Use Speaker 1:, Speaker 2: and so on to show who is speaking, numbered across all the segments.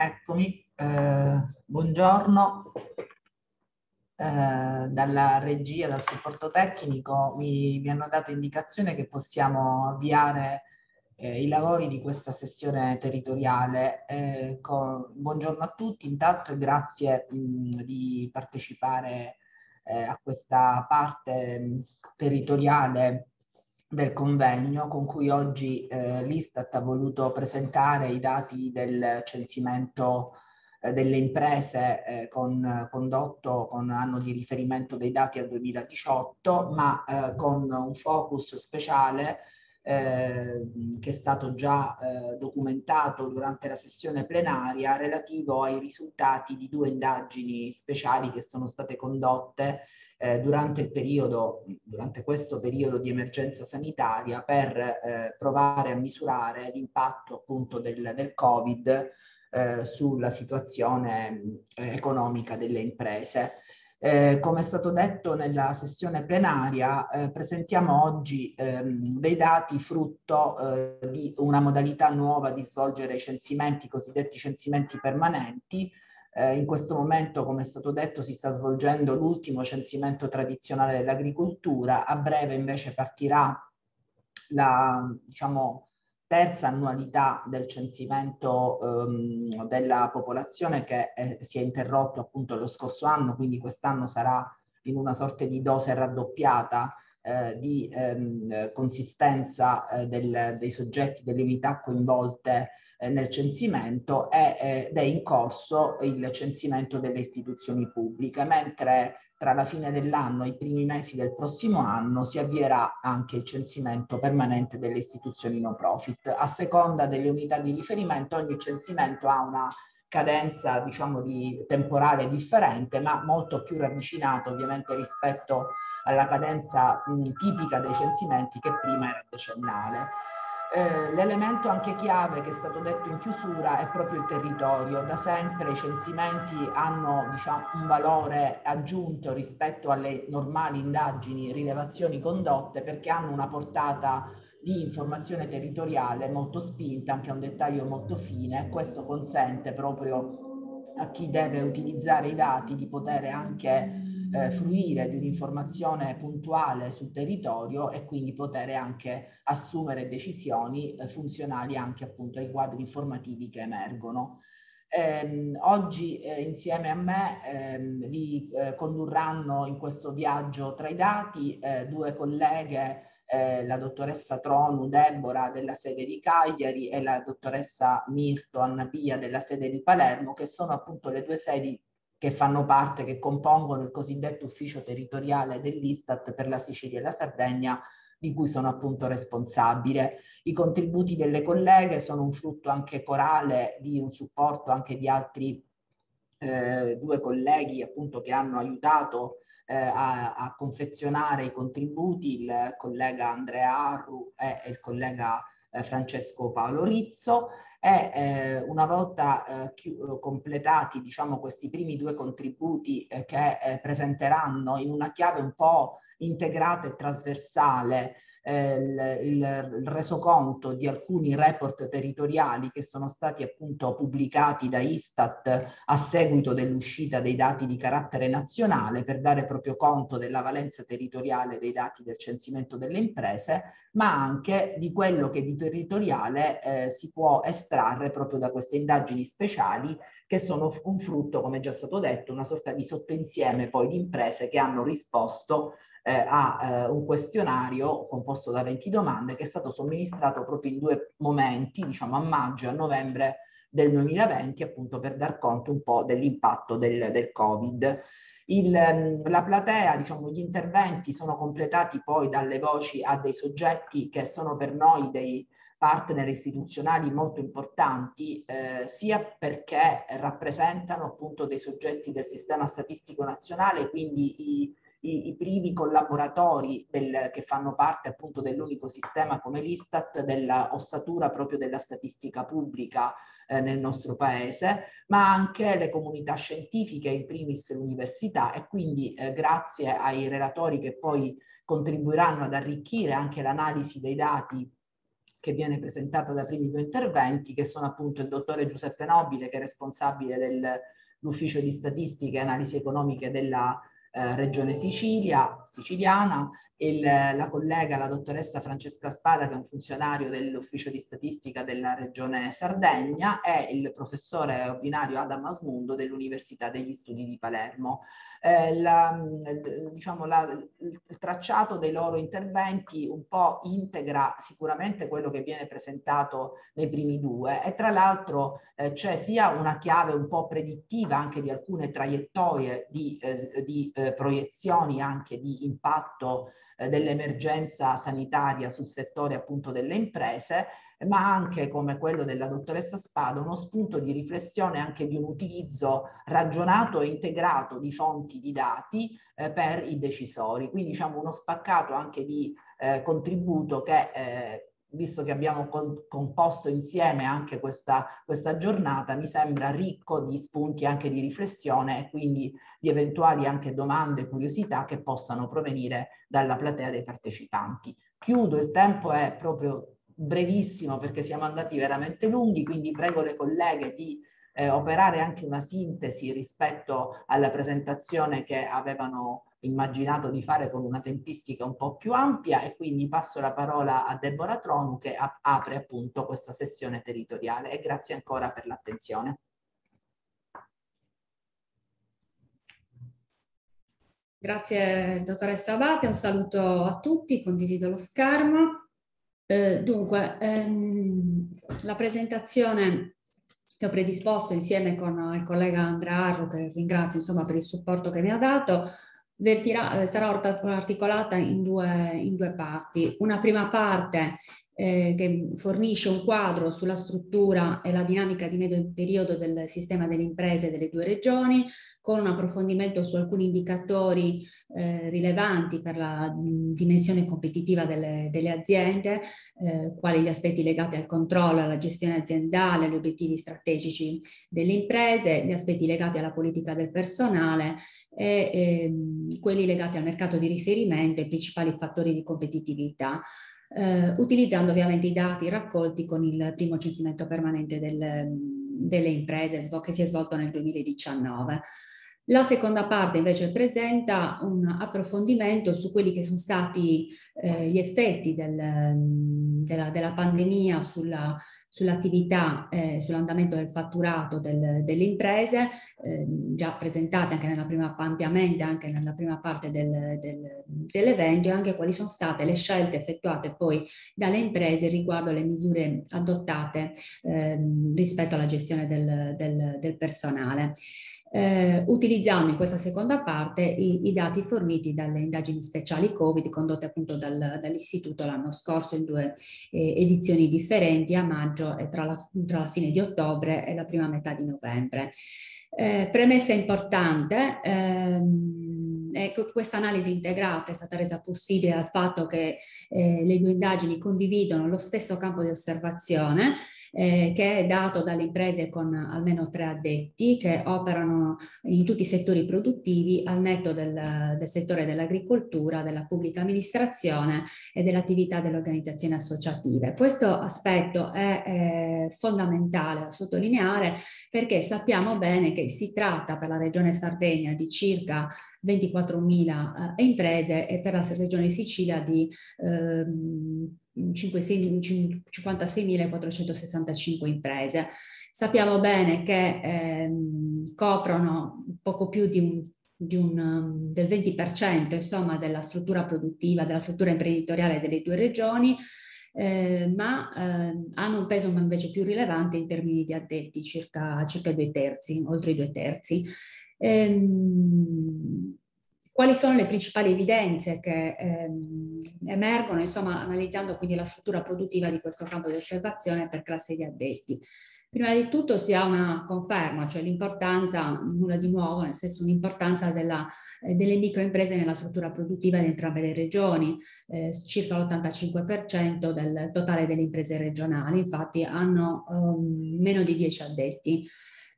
Speaker 1: Eccomi, eh, buongiorno. Eh, dalla regia, dal supporto tecnico mi, mi, hanno dato indicazione che possiamo avviare eh, i lavori di questa sessione territoriale. Eh, con, buongiorno a tutti intanto e grazie mh, di partecipare eh, a questa parte mh, territoriale del convegno con cui oggi eh, l'Istat ha voluto presentare i dati del censimento eh, delle imprese eh, con, condotto con anno di riferimento dei dati al 2018, ma eh, con un focus speciale eh, che è stato già eh, documentato durante la sessione plenaria relativo ai risultati di due indagini speciali che sono state condotte eh, durante periodo, durante questo periodo di emergenza sanitaria per eh, provare a misurare l'impatto appunto del, del Covid eh, sulla situazione eh, economica delle imprese. Eh, come è stato detto nella sessione plenaria, eh, presentiamo oggi ehm, dei dati frutto eh, di una modalità nuova di svolgere i censimenti, cosiddetti censimenti permanenti, eh, in questo momento, come è stato detto, si sta svolgendo l'ultimo censimento tradizionale dell'agricoltura, a breve invece partirà la diciamo, terza annualità del censimento ehm, della popolazione che è, si è interrotto appunto lo scorso anno, quindi quest'anno sarà in una sorta di dose raddoppiata eh, di ehm, consistenza eh, del, dei soggetti, delle unità coinvolte eh, nel censimento è, ed è in corso il censimento delle istituzioni pubbliche, mentre tra la fine dell'anno e i primi mesi del prossimo anno si avvierà anche il censimento permanente delle istituzioni no profit. A seconda delle unità di riferimento ogni censimento ha una cadenza diciamo di temporale differente ma molto più ravvicinato ovviamente rispetto alla cadenza mh, tipica dei censimenti che prima era decennale. Eh, l'elemento anche chiave che è stato detto in chiusura è proprio il territorio. Da sempre i censimenti hanno diciamo, un valore aggiunto rispetto alle normali indagini, rilevazioni condotte perché hanno una portata di informazione territoriale molto spinta, anche a un dettaglio molto fine. Questo consente proprio a chi deve utilizzare i dati di poter anche eh, fruire di un'informazione puntuale sul territorio e quindi poter anche assumere decisioni eh, funzionali anche appunto ai quadri informativi che emergono. Eh, oggi eh, insieme a me ehm, vi eh, condurranno in questo viaggio tra i dati eh, due colleghe eh, la dottoressa Tronu Deborah della sede di Cagliari e la dottoressa Mirto Annapia della sede di Palermo, che sono appunto le due sedi che fanno parte, che compongono il cosiddetto ufficio territoriale dell'Istat per la Sicilia e la Sardegna, di cui sono appunto responsabile. I contributi delle colleghe sono un frutto anche corale di un supporto anche di altri eh, due colleghi appunto che hanno aiutato eh, a, a, confezionare i contributi, il collega Andrea Arru e il collega eh, Francesco Paolo Rizzo e eh, una volta eh, eh, completati diciamo, questi primi due contributi eh, che eh, presenteranno in una chiave un po' integrata e trasversale eh, il, il, resoconto di alcuni report territoriali che sono stati appunto pubblicati da Istat a seguito dell'uscita dei dati di carattere nazionale per dare proprio conto della valenza territoriale dei dati del censimento delle imprese, ma anche di quello che di territoriale eh, si può estrarre proprio da queste indagini speciali che sono un frutto, come già stato detto, una sorta di sottoinsieme poi di imprese che hanno risposto eh, a eh, un questionario composto da 20 domande che è stato somministrato proprio in due momenti, diciamo a maggio e a novembre del 2020, appunto per dar conto un po' dell'impatto del, del Covid. Il, ehm, la platea, diciamo, gli interventi sono completati poi dalle voci a dei soggetti che sono per noi dei partner istituzionali molto importanti, eh, sia perché rappresentano appunto dei soggetti del sistema statistico nazionale, quindi i i, i primi collaboratori del, che fanno parte appunto dell'unico sistema come l'Istat, della ossatura proprio della statistica pubblica eh, nel nostro paese, ma anche le comunità scientifiche, in primis l'università e quindi eh, grazie ai relatori che poi contribuiranno ad arricchire anche l'analisi dei dati che viene presentata dai primi due interventi, che sono appunto il dottore Giuseppe Nobile, che è responsabile dell'ufficio di statistica e analisi economiche della eh, Regione Sicilia, siciliana, il, la collega, la dottoressa Francesca Spada, che è un funzionario dell'ufficio di statistica della regione Sardegna, e il professore ordinario Adam Asmundo dell'Università degli Studi di Palermo. Eh, la, diciamo la, il tracciato dei loro interventi un po' integra sicuramente quello che viene presentato nei primi due e tra l'altro eh, c'è sia una chiave un po' predittiva anche di alcune traiettorie di, eh, di eh, proiezioni anche di impatto eh, dell'emergenza sanitaria sul settore appunto delle imprese, ma anche come quello della dottoressa Spada, uno spunto di riflessione anche di un utilizzo ragionato e integrato di fonti di dati eh, per i decisori. Quindi diciamo uno spaccato anche di eh, contributo che eh, visto che abbiamo composto insieme anche questa, questa giornata, mi sembra ricco di spunti anche di riflessione e quindi di eventuali anche domande e curiosità che possano provenire dalla platea dei partecipanti. Chiudo, il tempo è proprio brevissimo perché siamo andati veramente lunghi, quindi prego le colleghe di eh, operare anche una sintesi rispetto alla presentazione che avevano immaginato di fare con una tempistica un po' più ampia e quindi passo la parola a Deborah Tronu che ap apre appunto questa sessione territoriale e grazie ancora per l'attenzione.
Speaker 2: Grazie dottoressa Abate, un saluto a tutti, condivido lo schermo. Eh, dunque, ehm, la presentazione che ho predisposto insieme con il collega Andrea Arro, che ringrazio insomma per il supporto che mi ha dato, vertirà, eh, sarà articolata in due, in due parti. Una prima parte eh, che fornisce un quadro sulla struttura e la dinamica di medio periodo del sistema delle imprese delle due regioni, con un approfondimento su alcuni indicatori eh, rilevanti per la dimensione competitiva delle, delle aziende, eh, quali gli aspetti legati al controllo, alla gestione aziendale, gli obiettivi strategici delle imprese, gli aspetti legati alla politica del personale e ehm, quelli legati al mercato di riferimento e i principali fattori di competitività eh, utilizzando ovviamente i dati raccolti con il primo censimento permanente del, delle imprese che si è svolto nel 2019. La seconda parte invece presenta un approfondimento su quelli che sono stati eh, gli effetti del, della, della, pandemia sulla, sull'attività, eh, sull'andamento del fatturato del, delle imprese, eh, già presentate anche nella prima, ampiamente anche nella prima parte del, del, dell'evento e anche quali sono state le scelte effettuate poi dalle imprese riguardo alle misure adottate ehm, rispetto alla gestione del, del personale eh, utilizzando in questa seconda parte i, i, dati forniti dalle indagini speciali Covid condotte appunto dal, dall'istituto l'anno scorso in due eh, edizioni differenti a maggio e tra la, tra la, fine di ottobre e la prima metà di novembre. Eh, premessa importante, ehm, questa analisi integrata è stata resa possibile dal fatto che eh, le due indagini condividono lo stesso campo di osservazione eh, che è dato dalle imprese con almeno tre addetti che operano in tutti i settori produttivi al netto del, del settore dell'agricoltura, della pubblica amministrazione e dell'attività delle organizzazioni associative. Questo aspetto è eh, fondamentale da sottolineare perché sappiamo bene che si tratta per la regione Sardegna di circa 24.000 eh, imprese e per la regione Sicilia di ehm, 56.465 imprese. Sappiamo bene che ehm, coprono poco più di un, un, del 20% insomma, della struttura produttiva, della struttura imprenditoriale delle due regioni, eh, ma eh, hanno un peso invece più rilevante in termini di addetti, circa, circa due terzi, oltre i due terzi. Ehm, quali sono le principali evidenze che ehm, emergono, insomma, analizzando quindi la struttura produttiva di questo campo di osservazione per classe di addetti? Prima di tutto si ha una conferma, cioè l'importanza, nulla di nuovo, nel senso un'importanza della, eh, delle microimprese nella struttura produttiva di entrambe le regioni, eh, circa l'85% del totale delle imprese regionali, infatti hanno um, meno di 10 addetti.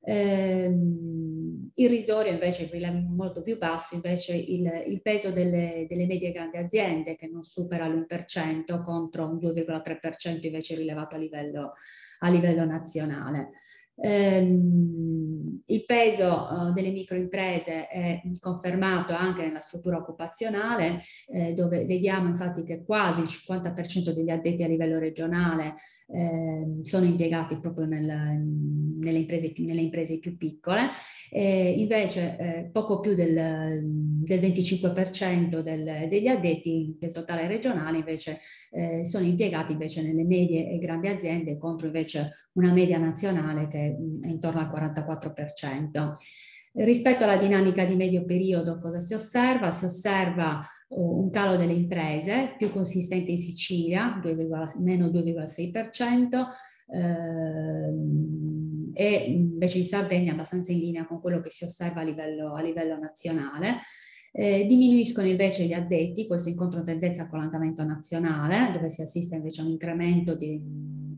Speaker 2: Ehm, irrisorio invece, molto più basso, invece il, il peso delle, delle, medie e grandi aziende che non supera l'1% contro un 2,3% invece rilevato a livello, a livello nazionale. Ehm, il peso uh, delle microimprese è confermato anche nella struttura occupazionale, eh, dove vediamo infatti che quasi il 50% degli addetti a livello regionale eh, sono impiegati proprio nel, nelle, imprese, nelle, imprese, più piccole, eh, invece poco più del, del 25% del, degli addetti del totale regionale invece eh, sono impiegati invece nelle medie e grandi aziende contro invece una media nazionale che è intorno al 44%. Rispetto alla dinamica di medio periodo cosa si osserva? Si osserva uh, un calo delle imprese più consistente in Sicilia, 2, meno 2,6%, ehm, e invece in Sardegna abbastanza in linea con quello che si osserva a livello, a livello nazionale. Eh, diminuiscono invece gli addetti, questo in controtendenza con l'andamento nazionale, dove si assiste invece a un incremento di,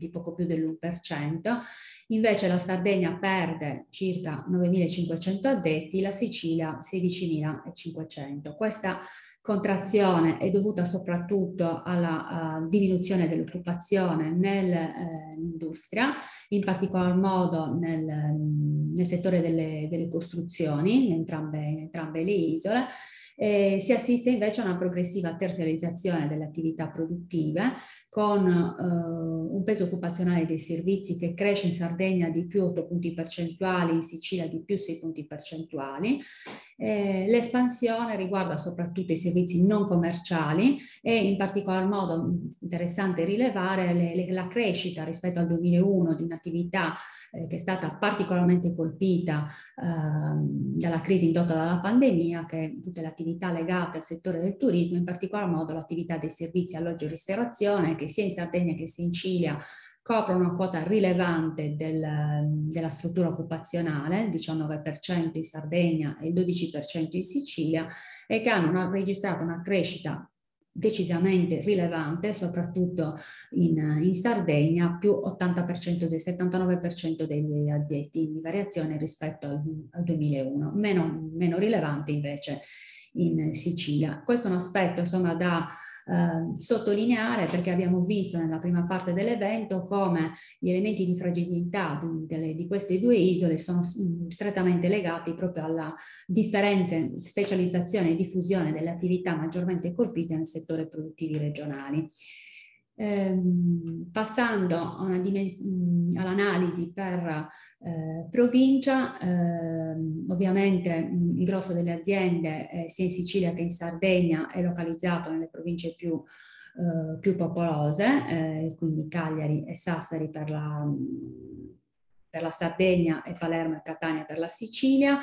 Speaker 2: di poco più dell'1%. Invece la Sardegna perde circa 9.500 addetti, la Sicilia 16.500. Questa contrazione è dovuta soprattutto alla uh, diminuzione dell'occupazione nell'industria, eh, in particolar modo nel, nel settore delle, delle costruzioni, in entrambe, in entrambe le isole, eh, si assiste invece a una progressiva terziarizzazione delle attività produttive con eh, un peso occupazionale dei servizi che cresce in Sardegna di più 8 punti percentuali, in Sicilia di più 6 punti percentuali. Eh, l'espansione riguarda soprattutto i servizi non commerciali e in particolar modo interessante rilevare le, le, la crescita rispetto al 2001 di un'attività eh, che è stata particolarmente colpita ehm, dalla crisi indotta dalla pandemia, che tutte le attività legate al settore del turismo, in particolar modo l'attività dei servizi alloggio e ristorazione, che sia in Sardegna che sia in Cilia coprono una quota rilevante del, della struttura occupazionale, il 19% in Sardegna e il 12% in Sicilia, e che hanno registrato una crescita decisamente rilevante, soprattutto in, in Sardegna, più 80% del 79% degli addetti in variazione rispetto al, al 2001, meno, meno rilevante invece in Sicilia. Questo è un aspetto insomma da eh, sottolineare perché abbiamo visto nella prima parte dell'evento come gli elementi di fragilità di, delle, di queste due isole sono mm, strettamente legati proprio alla differenza, specializzazione e diffusione delle attività maggiormente colpite nel settore produttivi regionali. Ehm, passando all'analisi per eh, provincia, eh, ovviamente mh, il grosso delle aziende eh, sia in Sicilia che in Sardegna è localizzato nelle province più, eh, più popolose, eh, quindi Cagliari e Sassari per la, per la Sardegna e Palermo e Catania per la Sicilia.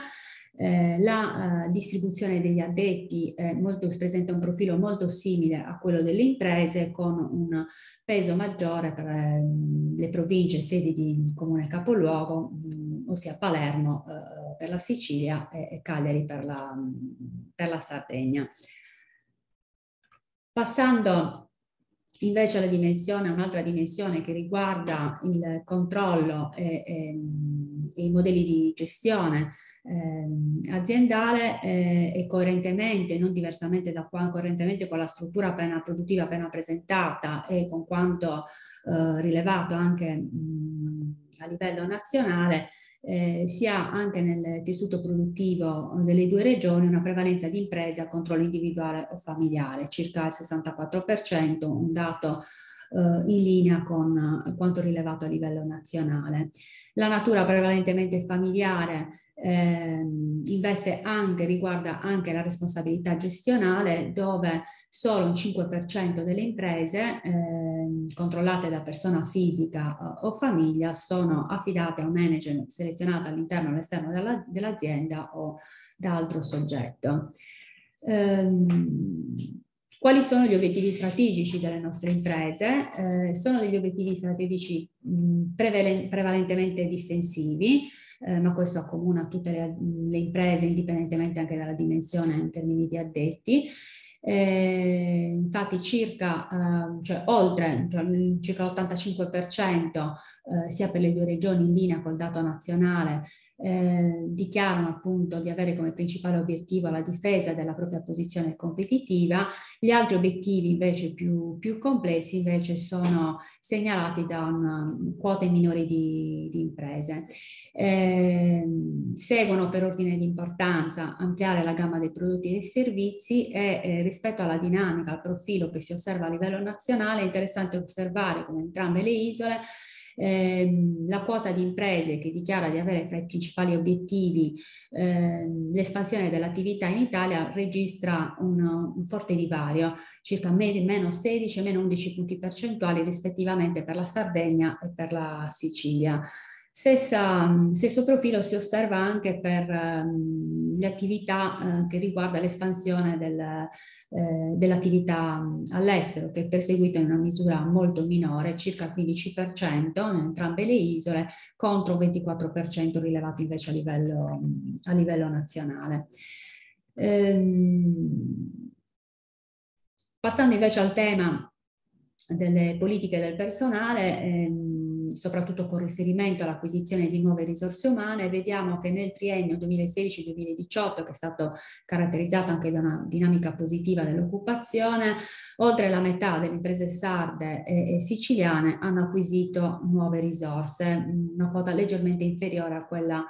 Speaker 2: Eh, la eh, distribuzione degli addetti molto, presenta un profilo molto simile a quello delle imprese con un peso maggiore per eh, le province sedi di comune capoluogo, mh, mm, ossia Palermo eh, per la Sicilia e, e Cagliari per la, per la Sardegna. Passando Invece la dimensione, un'altra dimensione che riguarda il controllo e, e, e i modelli di gestione eh, aziendale eh, e coerentemente, non diversamente da qua, coerentemente con la struttura appena produttiva appena presentata e con quanto eh, rilevato anche mh, a livello nazionale, eh, si ha anche nel tessuto produttivo delle due regioni una prevalenza di imprese a controllo individuale o familiare, circa il 64%, un dato in linea con quanto rilevato a livello nazionale. La natura prevalentemente familiare eh, investe anche, riguarda anche la responsabilità gestionale dove solo un 5% delle imprese eh, controllate da persona fisica o, o famiglia sono affidate a un manager selezionato all'interno o all'esterno della, dell'azienda o da altro soggetto. Um, quali sono gli obiettivi strategici delle nostre imprese? Eh, sono degli obiettivi strategici mh, prevalen prevalentemente difensivi, eh, ma questo accomuna tutte le, le, imprese indipendentemente anche dalla dimensione in termini di addetti. Eh, infatti circa, eh, cioè oltre, cioè circa l'85% eh, sia per le due regioni in linea col dato nazionale eh, dichiarano appunto di avere come principale obiettivo la difesa della propria posizione competitiva, gli altri obiettivi invece più, più complessi invece sono segnalati da una quote minori di, di imprese. Eh, seguono per ordine di importanza ampliare la gamma dei prodotti e dei servizi e eh, rispetto alla dinamica, al profilo che si osserva a livello nazionale è interessante osservare come entrambe le isole ehm, la quota di imprese che dichiara di avere fra i principali obiettivi ehm, l'espansione dell'attività in Italia registra un, un forte divario, circa meno 16 e meno 11 punti percentuali rispettivamente per la Sardegna e per la Sicilia. Stessa, stesso profilo si osserva anche per um, le attività uh, che riguarda l'espansione del, eh, dell'attività all'estero, che è perseguita in una misura molto minore, circa il 15% in entrambe le isole, contro il 24% rilevato invece a livello, a livello nazionale. Ehm, passando invece al tema delle politiche del personale, ehm, soprattutto con riferimento all'acquisizione di nuove risorse umane, vediamo che nel triennio 2016-2018, che è stato caratterizzato anche da una dinamica positiva dell'occupazione, oltre la metà delle imprese sarde e, e siciliane hanno acquisito nuove risorse, una quota leggermente inferiore a quella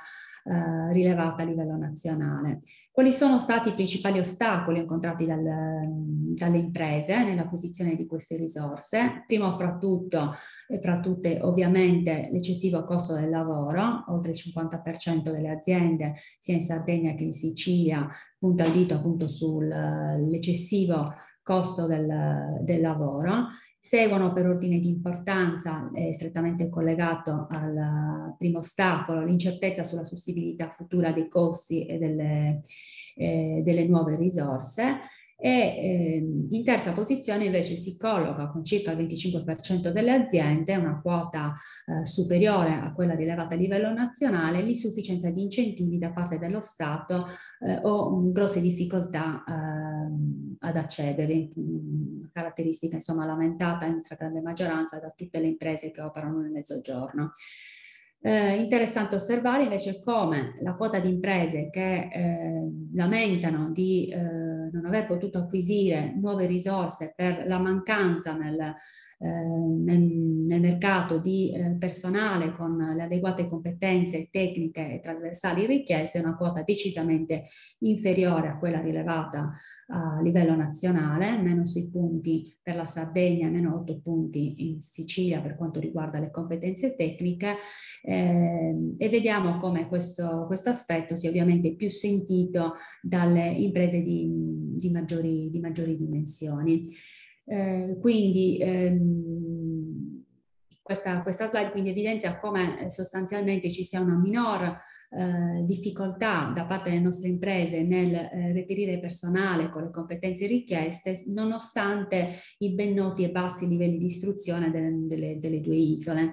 Speaker 2: eh, rilevata a livello nazionale. Quali sono stati i principali ostacoli incontrati dal, dalle imprese nell'acquisizione di queste risorse? Primo fra tutto e fra tutte ovviamente l'eccessivo costo del lavoro, oltre il 50% delle aziende sia in Sardegna che in Sicilia punta il dito appunto sull'eccessivo costo del, del lavoro. Seguono per ordine di importanza, eh, strettamente collegato al primo ostacolo, l'incertezza sulla sostenibilità futura dei costi e delle, eh, delle nuove risorse e eh, in terza posizione invece si colloca con circa il 25% delle aziende, una quota eh, superiore a quella rilevata a livello nazionale, l'insufficienza di incentivi da parte dello Stato eh, o mh, grosse difficoltà ehm, ad accedere, mh, caratteristica insomma lamentata in stragrande maggioranza da tutte le imprese che operano nel mezzogiorno. Eh, interessante osservare invece come la quota di imprese che eh, lamentano di eh, non aver potuto acquisire nuove risorse per la mancanza nel, eh, nel, nel mercato di eh, personale con le adeguate competenze tecniche e trasversali richieste una quota decisamente inferiore a quella rilevata a livello nazionale, meno 6 punti per la Sardegna, meno 8 punti in Sicilia per quanto riguarda le competenze tecniche. Eh, e vediamo come questo, questo aspetto sia ovviamente più sentito dalle imprese di, di, maggiori, di maggiori, dimensioni. Eh, quindi ehm, questa, questa, slide quindi evidenzia come eh, sostanzialmente ci sia una minor eh, difficoltà da parte delle nostre imprese nel eh, reperire personale con le competenze richieste, nonostante i ben noti e bassi livelli di istruzione delle, delle, delle due isole.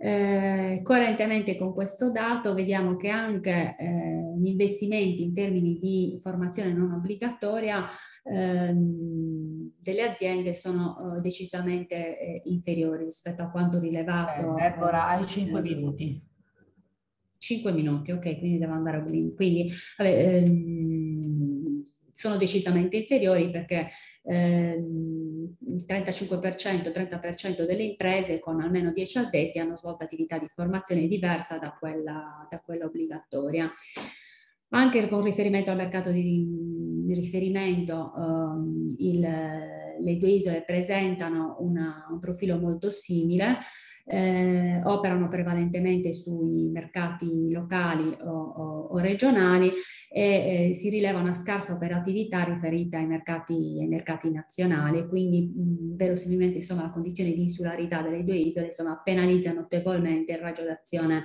Speaker 2: Eh, coerentemente con questo dato vediamo che anche eh, gli investimenti in termini di formazione non obbligatoria ehm, delle aziende sono eh, decisamente eh, inferiori rispetto a quanto rilevato.
Speaker 1: Eh, Deborah, hai 5 minuti.
Speaker 2: 5 minuti, ok, quindi devo andare a Quindi, vabbè, ehm, sono decisamente inferiori perché ehm, il 35%, 30% delle imprese con almeno 10 addetti hanno svolto attività di formazione diversa da quella, da quella obbligatoria. Anche con riferimento al mercato di, riferimento, um, il, le due isole presentano una, un profilo molto simile, eh, operano prevalentemente sui mercati locali o, o, o regionali e eh, si rileva una scarsa operatività riferita ai mercati, ai mercati nazionali, quindi mh, verosimilmente insomma, la condizione di insularità delle due isole insomma, penalizza notevolmente il raggio d'azione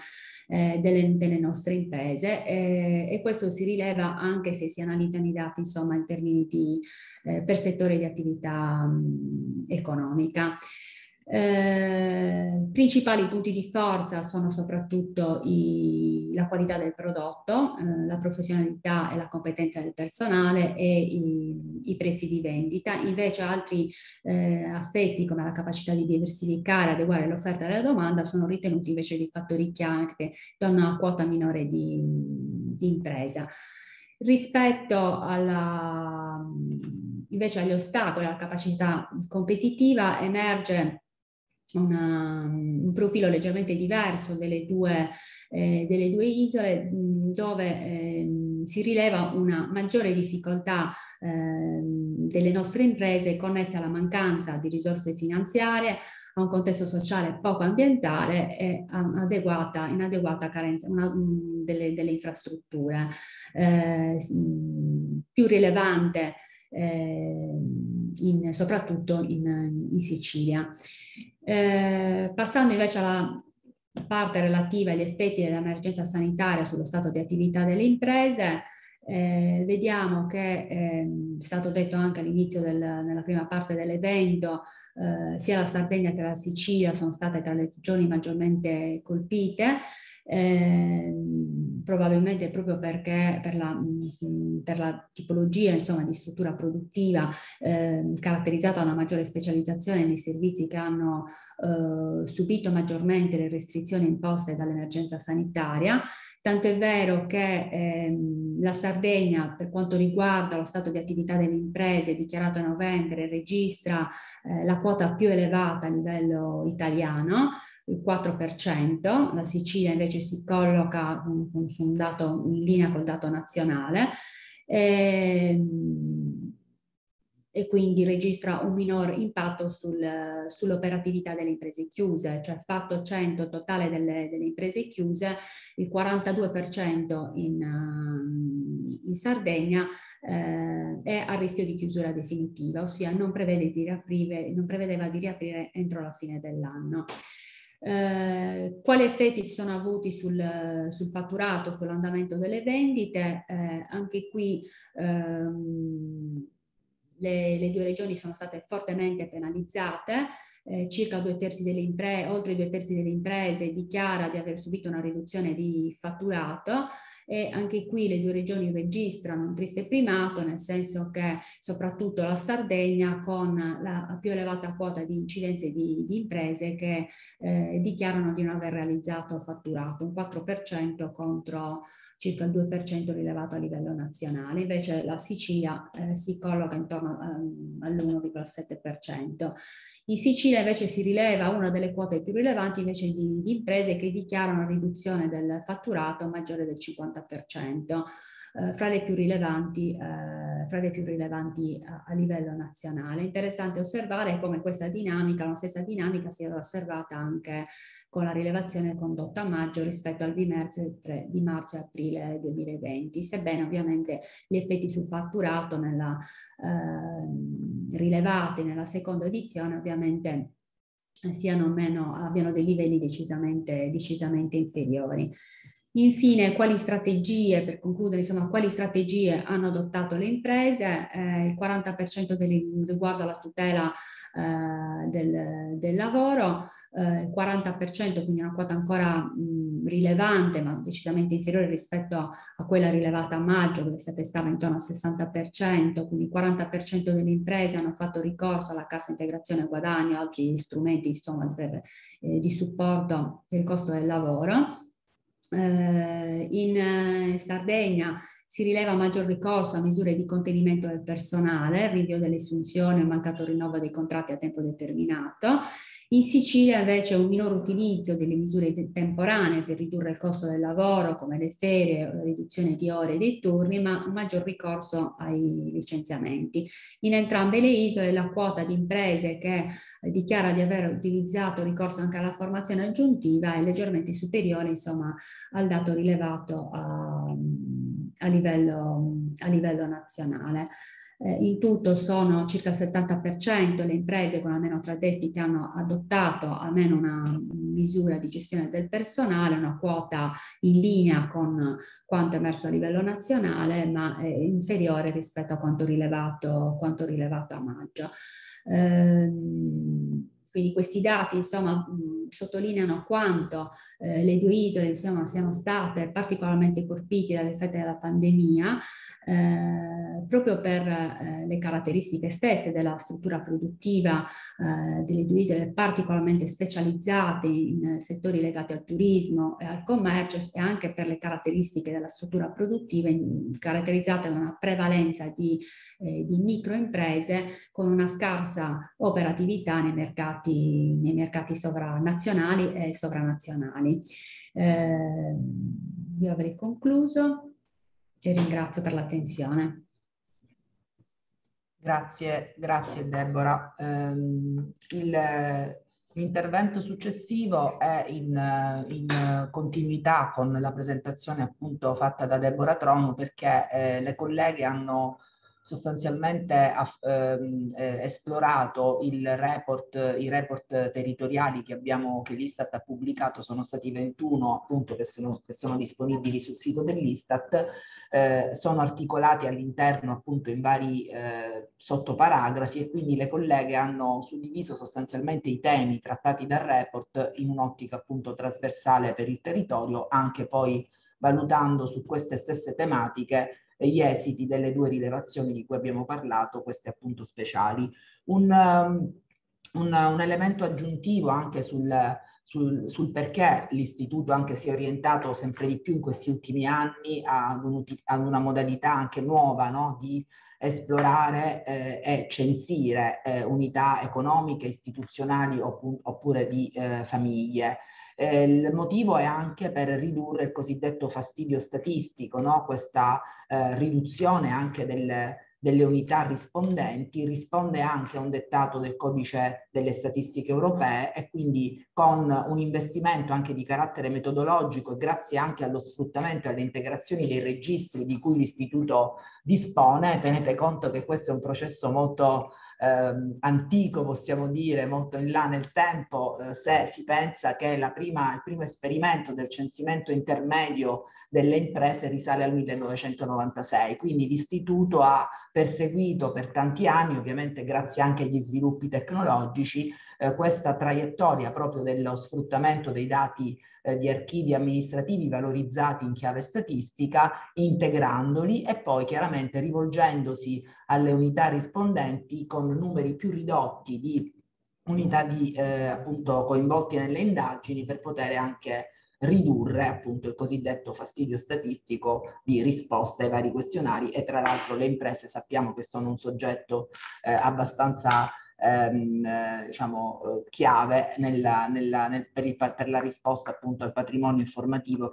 Speaker 2: eh, delle, delle, nostre imprese e questo si rileva anche se si analizzano i dati insomma, in termini di, eh, per settore di attività mh, economica. Eh, principali punti di forza sono soprattutto i, la qualità del prodotto, eh, la professionalità e la competenza del personale e i, i prezzi di vendita. Invece altri eh, aspetti come la capacità di diversificare, adeguare l'offerta alla domanda sono ritenuti invece dei fattori chiave che danno una quota minore di, di impresa. Rispetto alla, invece agli ostacoli alla capacità competitiva emerge una, un profilo leggermente diverso delle due, eh, delle due isole dove eh, si rileva una maggiore difficoltà eh, delle nostre imprese connesse alla mancanza di risorse finanziarie, a un contesto sociale poco ambientale e a un'adeguata, inadeguata carenza una, delle, delle, infrastrutture. Eh, più rilevante in, soprattutto in, in Sicilia. Eh, passando invece alla parte relativa agli effetti dell'emergenza sanitaria sullo stato di attività delle imprese, eh, vediamo che è stato detto anche all'inizio del, nella prima parte dell'evento, eh, sia la Sardegna che la Sicilia sono state tra le regioni maggiormente colpite eh, probabilmente proprio perché per la, per la tipologia insomma, di struttura produttiva eh, caratterizzata da una maggiore specializzazione nei servizi che hanno eh, subito maggiormente le restrizioni imposte dall'emergenza sanitaria Tanto è vero che ehm, la Sardegna, per quanto riguarda lo stato di attività delle imprese dichiarato a novembre, registra eh, la quota più elevata a livello italiano, il 4%, la Sicilia invece si colloca su un dato in linea col dato nazionale. Ehm, e quindi registra un minor impatto sul, sull'operatività delle imprese chiuse, cioè fatto 100 totale delle, delle imprese chiuse, il 42% in, in Sardegna eh, è a rischio di chiusura definitiva, ossia non, prevede di riaprire, non prevedeva di riaprire entro la fine dell'anno. Eh, quali effetti si sono avuti sul, sul fatturato, sull'andamento delle vendite? Eh, anche qui ehm, le, le, due regioni sono state fortemente penalizzate, eh, circa due terzi delle imprese, oltre due terzi delle imprese dichiara di aver subito una riduzione di fatturato e anche qui le due regioni registrano un triste primato, nel senso che soprattutto la Sardegna con la più elevata quota di incidenze di, di imprese che eh, dichiarano di non aver realizzato fatturato, un 4% contro circa il 2% rilevato a livello nazionale. Invece la Sicilia eh, si colloca intorno um, all'1,7%. In Sicilia invece si rileva una delle quote più rilevanti invece di, di imprese che dichiarano riduzione del fatturato maggiore del 50%. Eh, fra le più rilevanti, eh, fra le più rilevanti a, a, livello nazionale. Interessante osservare come questa dinamica, la stessa dinamica, sia osservata anche con la rilevazione condotta a maggio rispetto al bimestre di marzo e aprile 2020, sebbene ovviamente gli effetti sul fatturato nella, eh, rilevati nella seconda edizione ovviamente siano meno, abbiano dei livelli decisamente, decisamente inferiori. Infine, quali strategie, per concludere, insomma, quali strategie hanno adottato le imprese? Eh, il 40% delle, riguardo alla tutela eh, del, del, lavoro, eh, il 40%, quindi una quota ancora mh, rilevante, ma decisamente inferiore rispetto a, a, quella rilevata a maggio, dove si attestava intorno al 60%, quindi il 40% delle imprese hanno fatto ricorso alla cassa integrazione guadagno, altri strumenti insomma, per, eh, di supporto del costo del lavoro in eh, Sardegna si rileva maggior ricorso a misure di contenimento del personale, rinvio delle assunzioni mancato rinnovo dei contratti a tempo determinato in Sicilia invece un minor utilizzo delle misure temporanee per ridurre il costo del lavoro, come le ferie o la riduzione di ore e dei turni, ma un maggior ricorso ai licenziamenti. In entrambe le isole la quota di imprese che dichiara di aver utilizzato ricorso anche alla formazione aggiuntiva è leggermente superiore insomma, al dato rilevato a, a, livello, a livello nazionale. Eh, in tutto sono circa il 70% le imprese con almeno tre addetti che hanno adottato almeno una misura di gestione del personale, una quota in linea con quanto emerso a livello nazionale, ma inferiore rispetto a quanto rilevato, quanto rilevato a maggio. Eh, quindi questi dati insomma sottolineano quanto eh, le due isole insomma, siano state particolarmente colpite dagli effetti della pandemia eh, proprio per eh, le caratteristiche stesse della struttura produttiva eh, delle due isole particolarmente specializzate in settori legati al turismo e al commercio e anche per le caratteristiche della struttura produttiva in, caratterizzate da una prevalenza di, eh, di microimprese con una scarsa operatività nei mercati, nei mercati sovranazionali e sovranazionali. Eh, io avrei concluso e ringrazio per l'attenzione.
Speaker 1: Grazie, grazie Deborah. Um, il, L'intervento successivo è in, in, continuità con la presentazione appunto fatta da Deborah Trono perché eh, le colleghe hanno sostanzialmente ehm, eh, esplorato il report, i report territoriali che, abbiamo, che l'Istat ha pubblicato, sono stati 21 appunto che sono, che sono disponibili sul sito dell'Istat, eh, sono articolati all'interno appunto in vari eh, sottoparagrafi e quindi le colleghe hanno suddiviso sostanzialmente i temi trattati dal report in un'ottica appunto trasversale per il territorio, anche poi valutando su queste stesse tematiche gli esiti delle due rilevazioni di cui abbiamo parlato, queste appunto speciali. Un, um, un, un elemento aggiuntivo anche sul, sul, sul perché l'istituto anche si è orientato sempre di più in questi ultimi anni ad, un, ad una modalità anche nuova no? di esplorare eh, e censire eh, unità economiche, istituzionali opp oppure di eh, famiglie. Eh, il motivo è anche per ridurre il cosiddetto fastidio statistico, no? questa eh, riduzione anche del, delle unità rispondenti risponde anche a un dettato del codice delle statistiche europee e quindi con un investimento anche di carattere metodologico e grazie anche allo sfruttamento e alle integrazioni dei registri di cui l'istituto dispone, tenete conto che questo è un processo molto eh, antico, possiamo dire, molto in là nel tempo, eh, se si pensa che prima, il primo esperimento del censimento intermedio delle imprese risale al 1996, quindi l'istituto ha perseguito per tanti anni, ovviamente grazie anche agli sviluppi tecnologici, eh, questa traiettoria proprio dello sfruttamento dei dati eh, di archivi amministrativi valorizzati in chiave statistica, integrandoli e poi chiaramente rivolgendosi alle unità rispondenti con numeri più ridotti di unità di eh, appunto coinvolti nelle indagini per poter anche ridurre appunto il cosiddetto fastidio statistico di risposta ai vari questionari e tra l'altro le imprese sappiamo che sono un soggetto eh, abbastanza ehm, eh, diciamo, eh, chiave nella, nella, nel, per, il, per, la risposta appunto al patrimonio informativo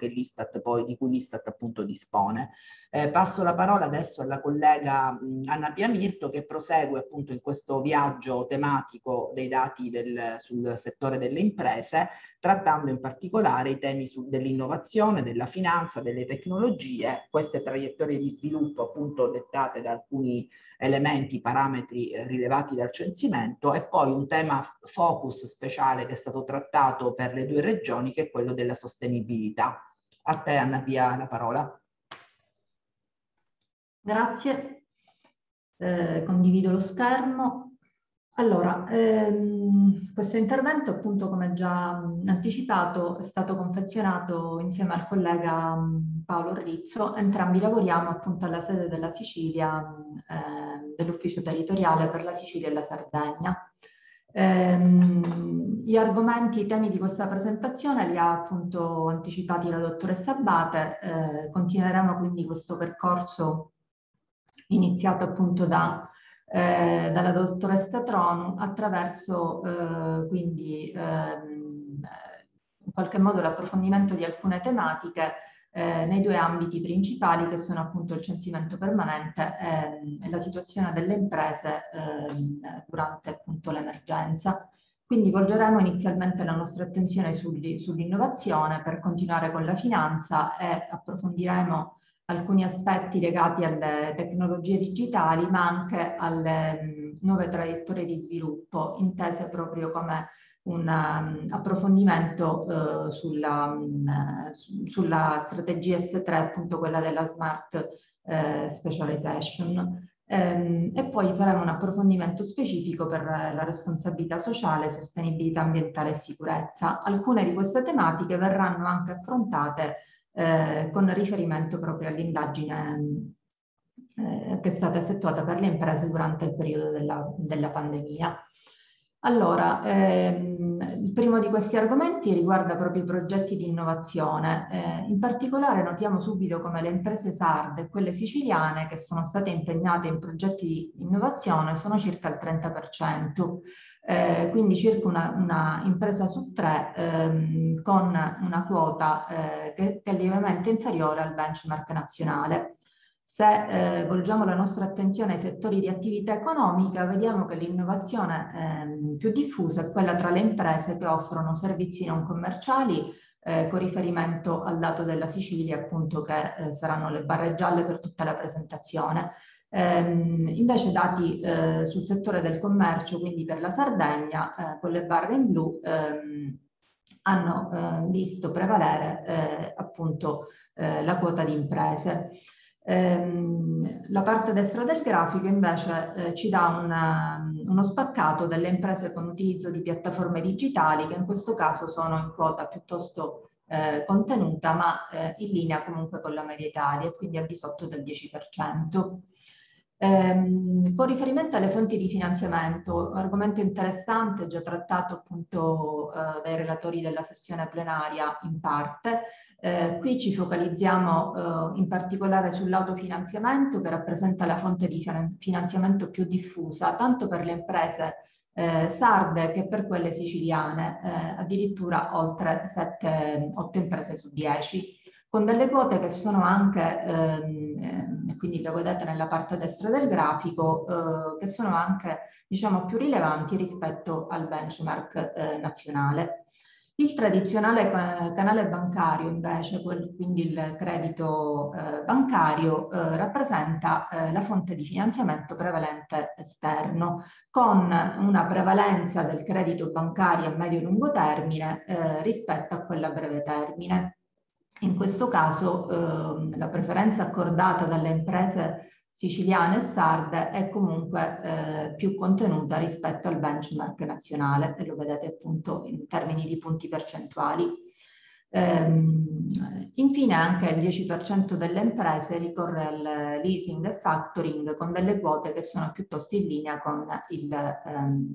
Speaker 1: poi, di cui l'Istat appunto dispone. Eh, passo la parola adesso alla collega mh, Anna Piamirto che prosegue appunto in questo viaggio tematico dei dati del, sul settore delle imprese, trattando in particolare i temi dell'innovazione, della finanza, delle tecnologie, queste traiettorie di sviluppo appunto dettate da alcuni elementi, parametri eh, rilevati dal censimento e poi un tema focus speciale che è stato trattato per le due regioni che è quello della sostenibilità. A te Anna Pia la parola.
Speaker 3: Grazie, eh, condivido lo schermo. Allora, ehm, questo intervento appunto come già anticipato è stato confezionato insieme al collega Paolo Rizzo, entrambi lavoriamo appunto alla sede della Sicilia, eh, dell'ufficio territoriale per la Sicilia e la Sardegna. Ehm, gli argomenti, i temi di questa presentazione li ha appunto anticipati la dottoressa Abate, eh, continueremo quindi questo percorso iniziato appunto da eh, dalla dottoressa Tronu attraverso eh, quindi ehm, in qualche modo l'approfondimento di alcune tematiche eh, nei due ambiti principali che sono appunto il censimento permanente e, e la situazione delle imprese ehm, durante appunto l'emergenza. Quindi volgeremo inizialmente la nostra attenzione sull'innovazione per continuare con la finanza e approfondiremo alcuni aspetti legati alle tecnologie digitali, ma anche alle mh, nuove traiettorie di sviluppo, intese proprio come un um, approfondimento uh, sulla, su, sulla, strategia S3, appunto quella della smart uh, specialization. ehm, e poi faremo un approfondimento specifico per la responsabilità sociale, sostenibilità ambientale e sicurezza. Alcune di queste tematiche verranno anche affrontate eh, con riferimento proprio all'indagine eh, che è stata effettuata per le imprese durante il periodo della, della pandemia. Allora, ehm, il primo di questi argomenti riguarda proprio i progetti di innovazione. Eh, in particolare notiamo subito come le imprese sarde e quelle siciliane che sono state impegnate in progetti di innovazione sono circa il 30%, eh, quindi circa una, una, impresa su tre ehm, con una quota eh, che, che è lievemente inferiore al benchmark nazionale. Se eh, volgiamo la nostra attenzione ai settori di attività economica, vediamo che l'innovazione eh, più diffusa è quella tra le imprese che offrono servizi non commerciali, eh, con riferimento al dato della Sicilia, appunto, che eh, saranno le barre gialle per tutta la presentazione. Ehm, invece dati eh, sul settore del commercio, quindi per la Sardegna, eh, con le barre in blu, ehm, hanno visto prevalere appunto la quota di imprese. Ehm, la parte destra del grafico invece eh, ci dà una, uno spaccato delle imprese con utilizzo di piattaforme digitali che in questo caso sono in quota piuttosto eh, contenuta ma eh, in linea comunque con la media Italia, quindi al di sotto del 10%. Ehm, con riferimento alle fonti di finanziamento, argomento interessante, già trattato appunto eh, dai relatori della sessione plenaria in parte, eh, qui ci focalizziamo eh, in particolare sull'autofinanziamento che rappresenta la fonte di finanziamento più diffusa, tanto per le imprese eh, sarde che per quelle siciliane, eh, addirittura oltre 7, 8 imprese su 10, con delle quote che sono anche, ehm, quindi le vedete nella parte destra del grafico, eh, che sono anche diciamo, più rilevanti rispetto al benchmark eh, nazionale. Il tradizionale canale bancario invece, quindi il credito eh, bancario, eh, rappresenta eh, la fonte di finanziamento prevalente esterno, con una prevalenza del credito bancario a medio-lungo termine eh, rispetto a quella a breve termine. In questo caso ehm, la preferenza accordata dalle imprese siciliane e sarde è comunque eh, più contenuta rispetto al benchmark nazionale e lo vedete appunto in termini di punti percentuali. Ehm, infine anche il 10% delle imprese ricorre al leasing e factoring con delle quote che sono piuttosto in linea con il, ehm,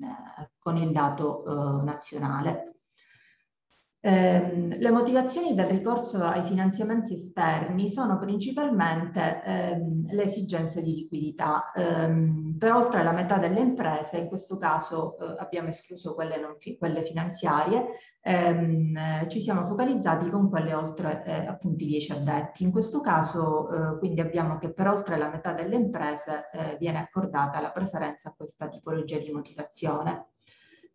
Speaker 3: con il dato eh, nazionale. Eh, le motivazioni del ricorso ai finanziamenti esterni sono principalmente ehm, le esigenze di liquidità. Ehm, per oltre la metà delle imprese, in questo caso eh, abbiamo escluso quelle, fi quelle finanziarie, ehm, ci siamo focalizzati con quelle oltre eh, appunto i 10 addetti. In questo caso eh, quindi abbiamo che per oltre la metà delle imprese eh, viene accordata la preferenza a questa tipologia di motivazione.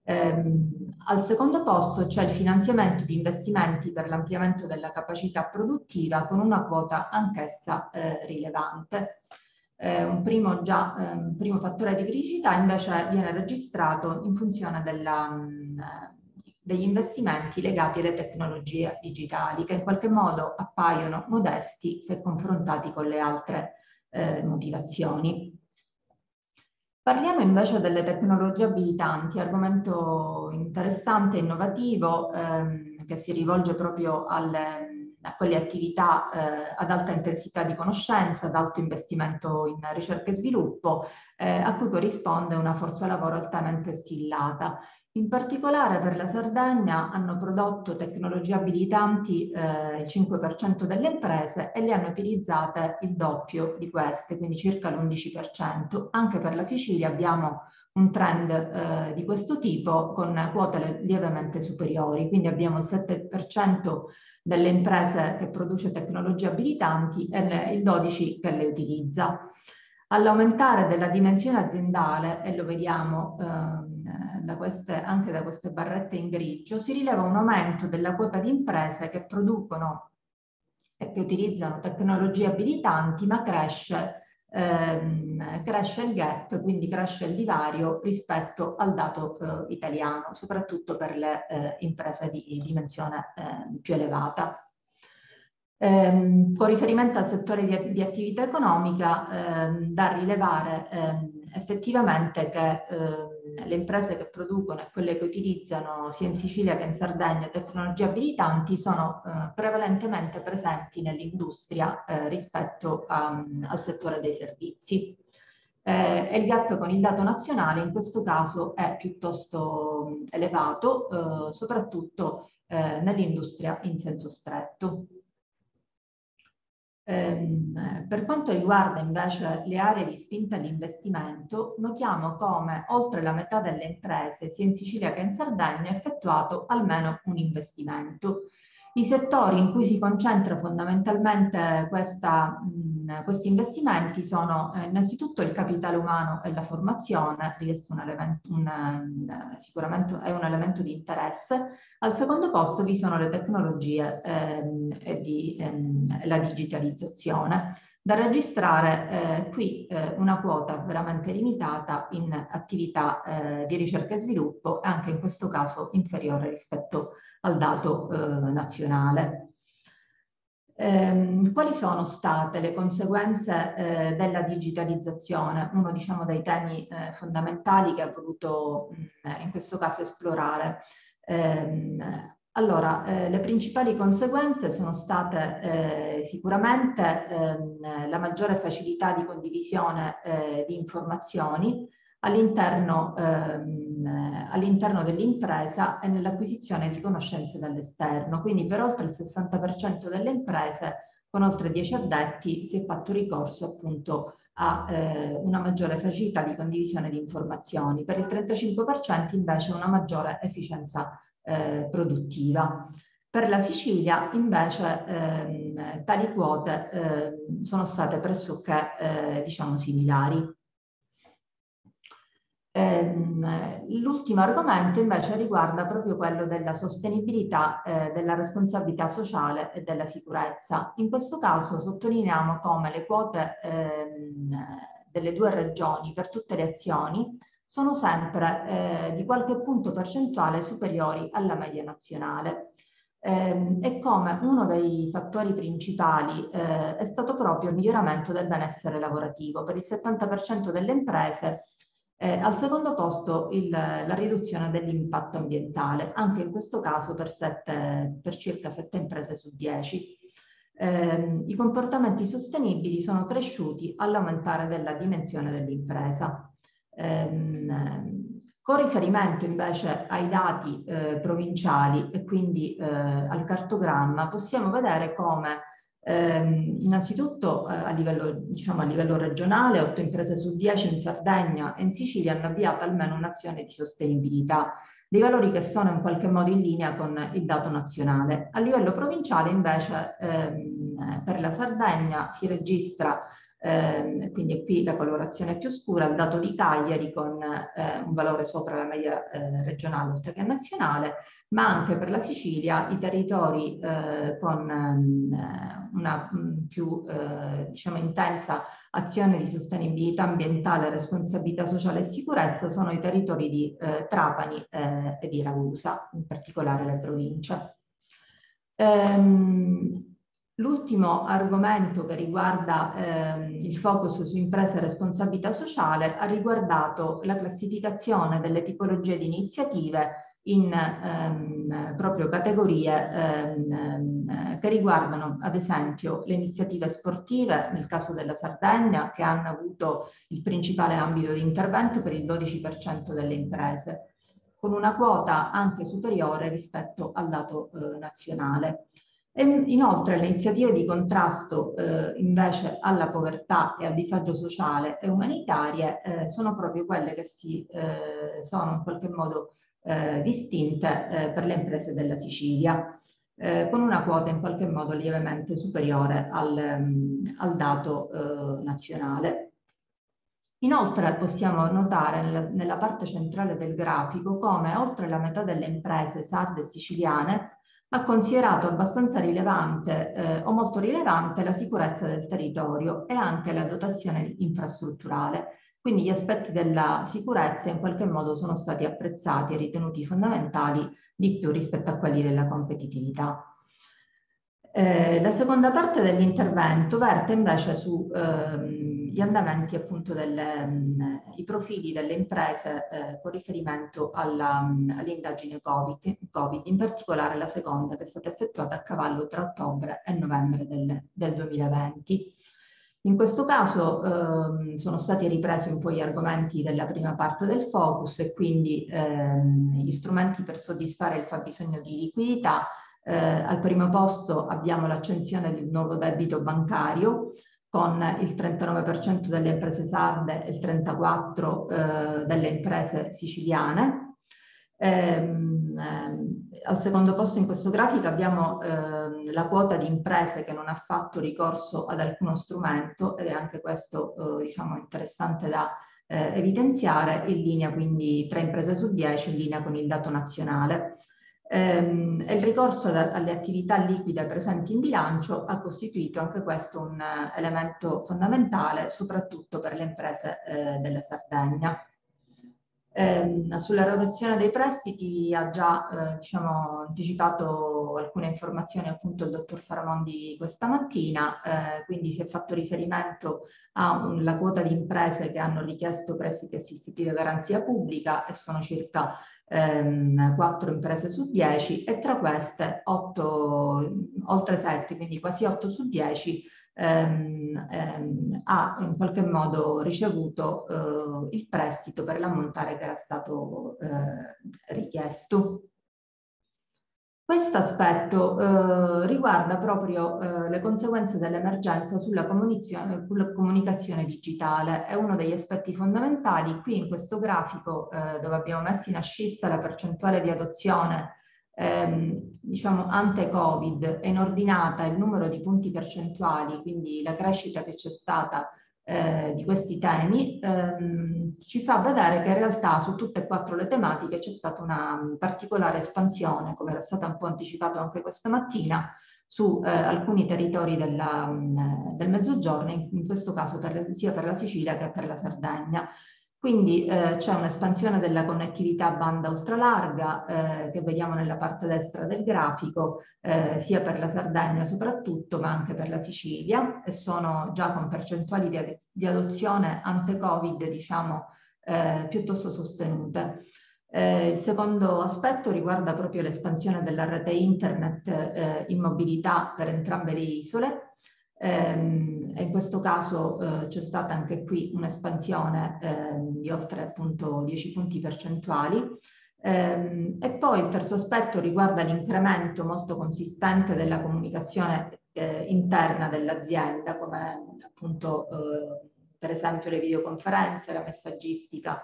Speaker 3: Ehm, al secondo posto c'è il finanziamento di investimenti per l'ampliamento della capacità produttiva con una quota anch'essa eh, rilevante. Eh, un, primo già, eh, primo fattore di criticità invece viene registrato in funzione della, mh, degli investimenti legati alle tecnologie digitali che in qualche modo appaiono modesti se confrontati con le altre eh, motivazioni. Parliamo invece delle tecnologie abilitanti, argomento interessante innovativo ehm, che si rivolge proprio alle, a quelle attività eh, ad alta intensità di conoscenza, ad alto investimento in ricerca e sviluppo, eh, a cui corrisponde una forza lavoro altamente skillata in particolare per la Sardegna hanno prodotto tecnologie abilitanti eh, il 5% delle imprese e le hanno utilizzate il doppio di queste, quindi circa l'11%. Anche per la Sicilia abbiamo un trend eh, di questo tipo con quote lievemente superiori, quindi abbiamo il 7% delle imprese che produce tecnologie abilitanti e il 12% che le utilizza. All'aumentare della dimensione aziendale, e lo vediamo eh, da queste, anche da queste barrette in grigio, si rileva un aumento della quota di imprese che producono e che utilizzano tecnologie abilitanti, ma cresce, ehm, cresce il gap, quindi cresce il divario rispetto al dato eh, italiano, soprattutto per le eh, imprese di dimensione eh, più elevata. Ehm, con riferimento al settore di, di attività economica, ehm, da rilevare ehm, effettivamente che ehm, le imprese che producono e quelle che utilizzano sia in Sicilia che in Sardegna tecnologie abilitanti sono eh, prevalentemente presenti nell'industria eh, rispetto a, al settore dei servizi. Eh, e il gap con il dato nazionale in questo caso è piuttosto elevato, eh, soprattutto eh, nell'industria in senso stretto. Ehm, per quanto riguarda invece le aree di spinta all'investimento, notiamo come oltre la metà delle imprese, sia in Sicilia che in Sardegna, ha effettuato almeno un investimento. I settori in cui si concentra fondamentalmente questa, mh, questi investimenti sono eh, innanzitutto il capitale umano e la formazione, questo un un, uh, sicuramente è un elemento di interesse. Al secondo posto vi sono le tecnologie ehm, e di, ehm, la digitalizzazione. Da registrare eh, qui eh, una quota veramente limitata in attività eh, di ricerca e sviluppo anche in questo caso inferiore rispetto al dato eh, nazionale. Eh, quali sono state le conseguenze eh, della digitalizzazione? Uno diciamo, dei temi eh, fondamentali che ha voluto mh, mm, in questo caso esplorare. Ehm, allora, eh, le principali conseguenze sono state eh, sicuramente ehm, la maggiore facilità di condivisione eh, di informazioni, all'interno, ehm, all'interno dell'impresa e nell'acquisizione di conoscenze dall'esterno. Quindi per oltre il 60% delle imprese con oltre 10 addetti si è fatto ricorso appunto a eh, una maggiore facilità di condivisione di informazioni. Per il 35% invece una maggiore efficienza eh, produttiva. Per la Sicilia invece ehm, tali quote eh, sono state pressoché eh, diciamo similari. Ehm, l'ultimo argomento invece riguarda proprio quello della sostenibilità, eh, della responsabilità sociale e della sicurezza. In questo caso sottolineiamo come le quote ehm, delle due regioni per tutte le azioni sono sempre eh, di qualche punto percentuale superiori alla media nazionale ehm, e come uno dei fattori principali eh, è stato proprio il miglioramento del benessere lavorativo. Per il 70% delle imprese eh, al secondo posto il, la riduzione dell'impatto ambientale, anche in questo caso per, sette, per circa 7 imprese su 10. Eh, I comportamenti sostenibili sono cresciuti all'aumentare della dimensione dell'impresa. Eh, con riferimento invece ai dati eh, provinciali e quindi eh, al cartogramma possiamo vedere come eh, innanzitutto eh, a, livello, diciamo, a livello regionale, 8 imprese su 10 in Sardegna e in Sicilia hanno avviato almeno un'azione di sostenibilità, dei valori che sono in qualche modo in linea con il dato nazionale. A livello provinciale invece ehm, per la Sardegna si registra eh, quindi qui la colorazione più scura, il dato di Cagliari con eh, un valore sopra la media eh, regionale oltre che nazionale, ma anche per la Sicilia i territori eh, con ehm, una mm, più eh, diciamo intensa azione di sostenibilità ambientale, responsabilità sociale e sicurezza sono i territori di eh, Trapani e di Ragusa, in particolare le province. Ehm, L'ultimo argomento che riguarda ehm, il focus su impresa e responsabilità sociale ha riguardato la classificazione delle tipologie di iniziative in ehm, proprio categorie ehm, che riguardano ad esempio le iniziative sportive, nel caso della Sardegna, che hanno avuto il principale ambito di intervento per il 12% delle imprese, con una quota anche superiore rispetto al dato eh, nazionale. E inoltre le iniziative di contrasto eh, invece alla povertà e al disagio sociale e umanitarie eh, sono proprio quelle che si, eh, sono in qualche modo eh, distinte eh, per le imprese della Sicilia, eh, con una quota in qualche modo lievemente superiore al, um, al dato nazionale. Inoltre possiamo notare nella, nella parte centrale del grafico come oltre la metà delle imprese sarde siciliane ha considerato abbastanza rilevante eh, o molto rilevante la sicurezza del territorio e anche la dotazione infrastrutturale. Quindi gli aspetti della sicurezza in qualche modo sono stati apprezzati e ritenuti fondamentali di più rispetto a quelli della competitività. Eh, la seconda parte dell'intervento verte invece sugli ehm, andamenti appunto delle, mh, i profili delle imprese eh, con riferimento all'indagine COVID, COVID, in particolare la seconda che è stata effettuata a cavallo tra ottobre e novembre del, del 2020. In questo caso ehm, sono stati ripresi un po' gli argomenti della prima parte del focus e quindi ehm, gli strumenti per soddisfare il fabbisogno di liquidità eh, al primo posto abbiamo l'accensione di un nuovo debito bancario con il 39% delle imprese sarde e il 34% eh, delle imprese siciliane. Ehm, ehm, al secondo posto in questo grafico abbiamo ehm, la quota di imprese che non ha fatto ricorso ad alcuno strumento ed è anche questo eh, diciamo interessante da eh, evidenziare in linea quindi 3 imprese su 10 in linea con il dato nazionale. Ehm, il ricorso alle attività liquide presenti in bilancio ha costituito anche questo un uh, elemento fondamentale, soprattutto per le imprese eh, della Sardegna. Eh, sulla rotazione dei prestiti ha già eh, diciamo, anticipato alcune informazioni appunto il dottor Faramondi questa mattina, eh, quindi si è fatto riferimento alla quota di imprese che hanno richiesto prestiti assistiti da garanzia pubblica e sono circa ehm, 4 imprese su 10 e tra queste 8, oltre 7, quindi quasi 8 su 10 ehm, ehm, ha in qualche modo ricevuto eh, il prestito per l'ammontare che era stato eh, richiesto. Questo aspetto eh, riguarda proprio eh, le conseguenze dell'emergenza sulla comunicazione digitale. È uno degli aspetti fondamentali. Qui in questo grafico eh, dove abbiamo messo in ascissa la percentuale di adozione ehm, diciamo ante-Covid e in ordinata il numero di punti percentuali, quindi la crescita che c'è stata eh, di questi temi, ehm, ci fa vedere che in realtà su tutte e quattro le tematiche c'è stata una particolare espansione, come era stato un po' anticipato anche questa mattina, su eh, alcuni territori della, mh, del Mezzogiorno, in, in questo caso per, sia per la Sicilia che per la Sardegna. Quindi eh, c'è un'espansione della connettività a banda ultralarga eh, che vediamo nella parte destra del grafico, eh, sia per la Sardegna soprattutto, ma anche per la Sicilia e sono già con percentuali di, ad di adozione ante-Covid, diciamo, eh, piuttosto sostenute. Eh, il secondo aspetto riguarda proprio l'espansione della rete internet eh, in mobilità per entrambe le isole Ehm, in questo caso eh, c'è stata anche qui un'espansione eh, di oltre appunto 10 punti percentuali. Ehm, e poi il terzo aspetto riguarda l'incremento molto consistente della comunicazione eh, interna dell'azienda, come appunto eh, per esempio le videoconferenze, la messaggistica,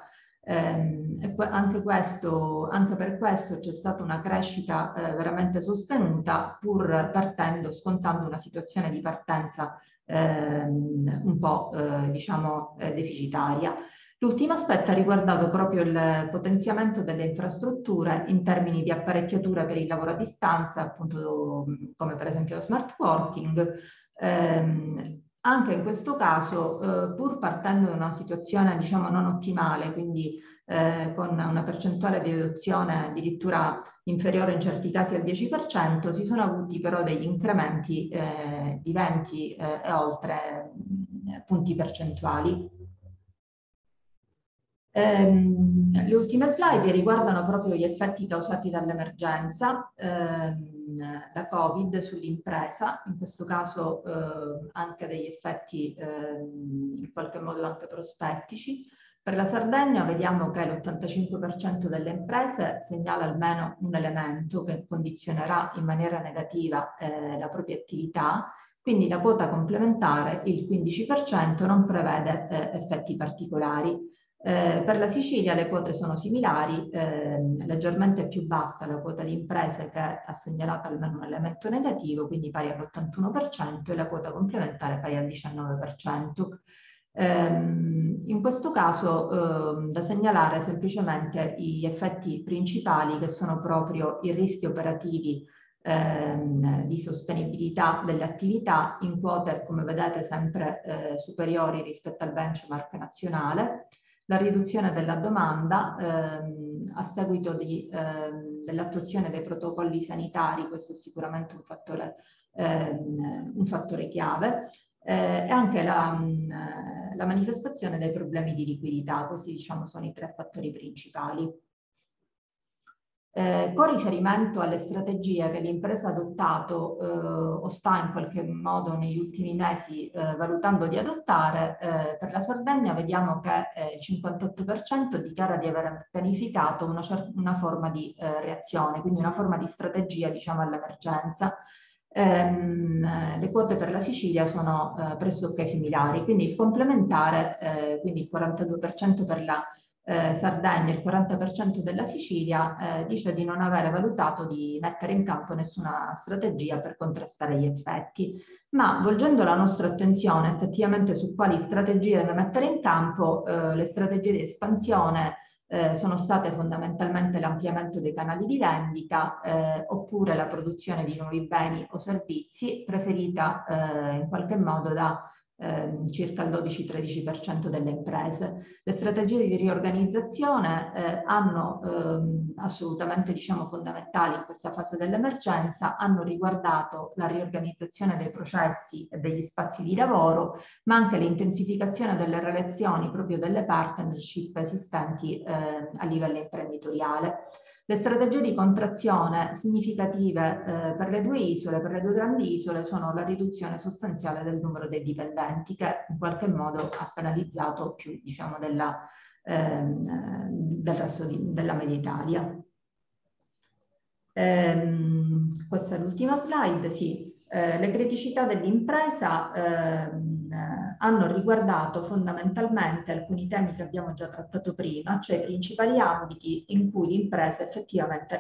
Speaker 3: eh, anche, questo, anche, per questo c'è stata una crescita eh, veramente sostenuta pur partendo, scontando una situazione di partenza eh, un po' eh, diciamo eh, deficitaria. L'ultimo aspetto ha riguardato proprio il potenziamento delle infrastrutture in termini di apparecchiature per il lavoro a distanza, appunto come per esempio lo smart working, ehm, anche in questo caso, eh, pur partendo da una situazione diciamo non ottimale, quindi eh, con una percentuale di adozione addirittura inferiore in certi casi al 10%, si sono avuti però degli incrementi eh, di 20 eh, e oltre mm, punti percentuali. Ehm, le ultime slide riguardano proprio gli effetti causati dall'emergenza ehm, da Covid sull'impresa, in questo caso eh, anche degli effetti ehm, in qualche modo anche prospettici. Per la Sardegna vediamo che l'85% delle imprese segnala almeno un elemento che condizionerà in maniera negativa eh, la propria attività, quindi la quota complementare, il 15%, non prevede eh, effetti particolari. Eh, per la Sicilia le quote sono similari, eh, leggermente più bassa la quota di imprese che ha segnalato almeno un elemento negativo, quindi pari all'81% e la quota complementare pari al 19%. Eh, in questo caso ehm, da segnalare semplicemente gli effetti principali che sono proprio i rischi operativi ehm, di sostenibilità delle attività in quote, come vedete, sempre eh, superiori rispetto al benchmark nazionale, la riduzione della domanda ehm, a seguito di ehm, dell'attuazione dei protocolli sanitari, questo è sicuramente un fattore, ehm, un fattore chiave, eh, e anche la, la manifestazione dei problemi di liquidità, questi diciamo sono i tre fattori principali. Eh, con riferimento alle strategie che l'impresa ha adottato eh, o sta in qualche modo negli ultimi mesi eh, valutando di adottare, eh, per la Sardegna vediamo che eh, il 58% dichiara di aver pianificato una, una forma di eh, reazione, quindi una forma di strategia diciamo all'emergenza. Ehm, le quote per la Sicilia sono pressoché similari, quindi complementare, quindi il 42% per la eh, Sardegna, il 40% della Sicilia, eh, dice di non avere valutato di mettere in campo nessuna strategia per contrastare gli effetti. Ma volgendo la nostra attenzione effettivamente su quali strategie da mettere in campo, eh, le strategie di espansione eh, sono state fondamentalmente l'ampliamento dei canali di vendita eh, oppure la produzione di nuovi beni o servizi preferita eh, in qualche modo da ehm, circa il 12-13% delle imprese. Le strategie di riorganizzazione eh, hanno ehm, assolutamente diciamo, fondamentali in questa fase dell'emergenza, hanno riguardato la riorganizzazione dei processi e degli spazi di lavoro, ma anche l'intensificazione delle relazioni proprio delle partnership esistenti eh, a livello imprenditoriale. Le strategie di contrazione significative eh, per le due isole, per le due grandi isole, sono la riduzione sostanziale del numero dei dipendenti che in qualche modo ha penalizzato più diciamo, della, ehm, del resto di, della media Italia. Ehm, questa è l'ultima slide, sì. Eh, le criticità dell'impresa ehm, hanno riguardato fondamentalmente alcuni temi che abbiamo già trattato prima, cioè i principali ambiti in cui l'impresa effettivamente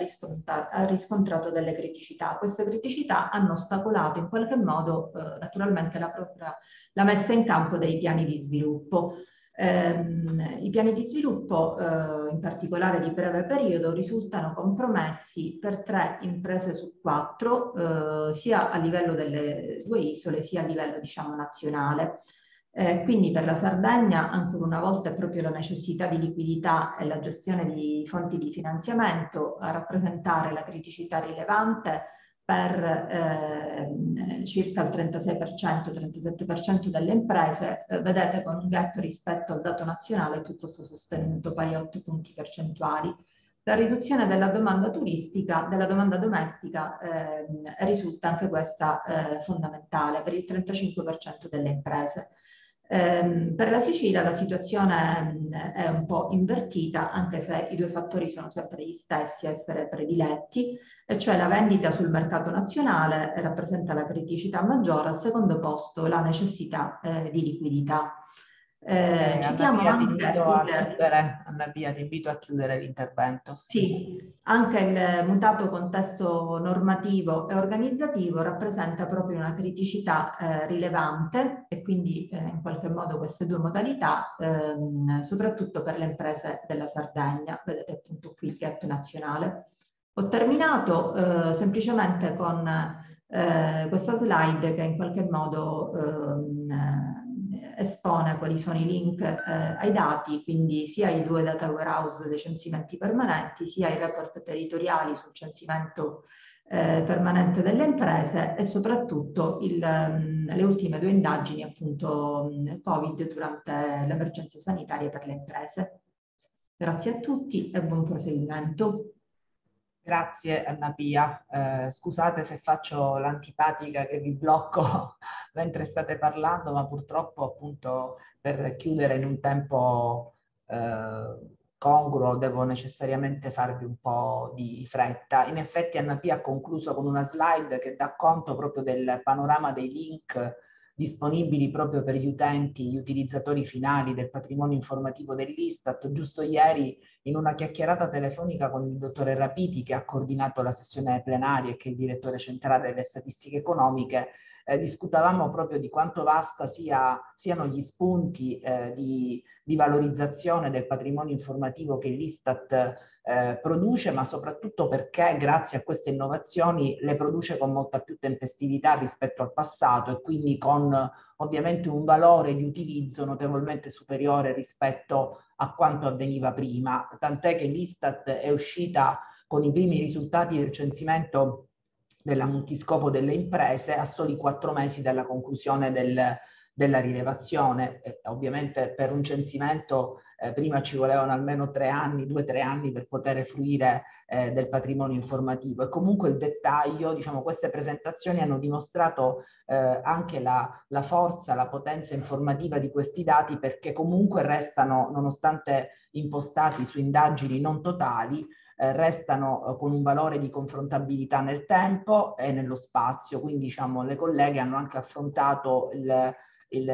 Speaker 3: ha, ha riscontrato delle criticità. Queste criticità hanno ostacolato in qualche modo eh, naturalmente la, propria, la messa in campo dei piani di sviluppo. Eh, I piani di sviluppo, eh, in particolare di breve periodo, risultano compromessi per tre imprese su quattro, eh, sia a livello delle due isole, sia a livello diciamo, nazionale. Eh, quindi per la Sardegna ancora una volta è proprio la necessità di liquidità e la gestione di fonti di finanziamento a rappresentare la criticità rilevante per eh, circa il 36%-37% delle imprese, eh, vedete con un gap rispetto al dato nazionale piuttosto sostenuto, pari a 8 punti percentuali. La riduzione della domanda turistica, della domanda domestica, eh, risulta anche questa eh, fondamentale per il 35% delle imprese. Eh, per la Sicilia la situazione è un po' invertita, anche se i due fattori sono sempre gli stessi a essere prediletti, e cioè la vendita sul mercato nazionale rappresenta la criticità maggiore, al secondo posto la necessità eh, di liquidità.
Speaker 1: Eh, citiamo Anna, anche ti invito, il... chiudere, Anna Pia, ti invito a chiudere l'intervento.
Speaker 3: Sì, anche il mutato contesto normativo e organizzativo rappresenta proprio una criticità eh, rilevante e quindi eh, in qualche modo queste due modalità, ehm, soprattutto per le imprese della Sardegna, vedete appunto qui il gap nazionale. Ho terminato eh, semplicemente con eh, questa slide che in qualche modo ehm, espone quali sono i link eh, ai dati, quindi sia i due data warehouse dei censimenti permanenti, sia i report territoriali sul censimento eh, permanente delle imprese e soprattutto il, um, le ultime due indagini appunto um, Covid durante l'emergenza sanitaria per le imprese. Grazie a tutti e buon proseguimento.
Speaker 1: Grazie Anna Pia, eh, scusate se faccio l'antipatica che vi blocco mentre state parlando, ma purtroppo appunto per chiudere in un tempo eh, congruo devo necessariamente farvi un po' di fretta. In effetti Anna Pia ha concluso con una slide che dà conto proprio del panorama dei link disponibili proprio per gli utenti, gli utilizzatori finali del patrimonio informativo dell'Istat. Giusto ieri in una chiacchierata telefonica con il dottore Rapiti che ha coordinato la sessione plenaria e che è il direttore centrale delle statistiche economiche, eh, discutavamo proprio di quanto vasta sia, siano gli spunti eh, di, di, valorizzazione del patrimonio informativo che l'Istat eh, produce, ma soprattutto perché grazie a queste innovazioni le produce con molta più tempestività rispetto al passato e quindi con ovviamente un valore di utilizzo notevolmente superiore rispetto a quanto avveniva prima, tant'è che l'Istat è uscita con i primi risultati del censimento della multiscopo delle imprese a soli quattro mesi dalla conclusione del, della rilevazione. Eh, ovviamente per un censimento eh, prima ci volevano almeno tre anni, due o tre anni per poter fruire eh, del patrimonio informativo e comunque il dettaglio, diciamo queste presentazioni hanno dimostrato eh, anche la, la forza, la potenza informativa di questi dati perché comunque restano, nonostante impostati su indagini non totali, eh, restano eh, con un valore di confrontabilità nel tempo e nello spazio. Quindi diciamo, le colleghe hanno anche affrontato il, il,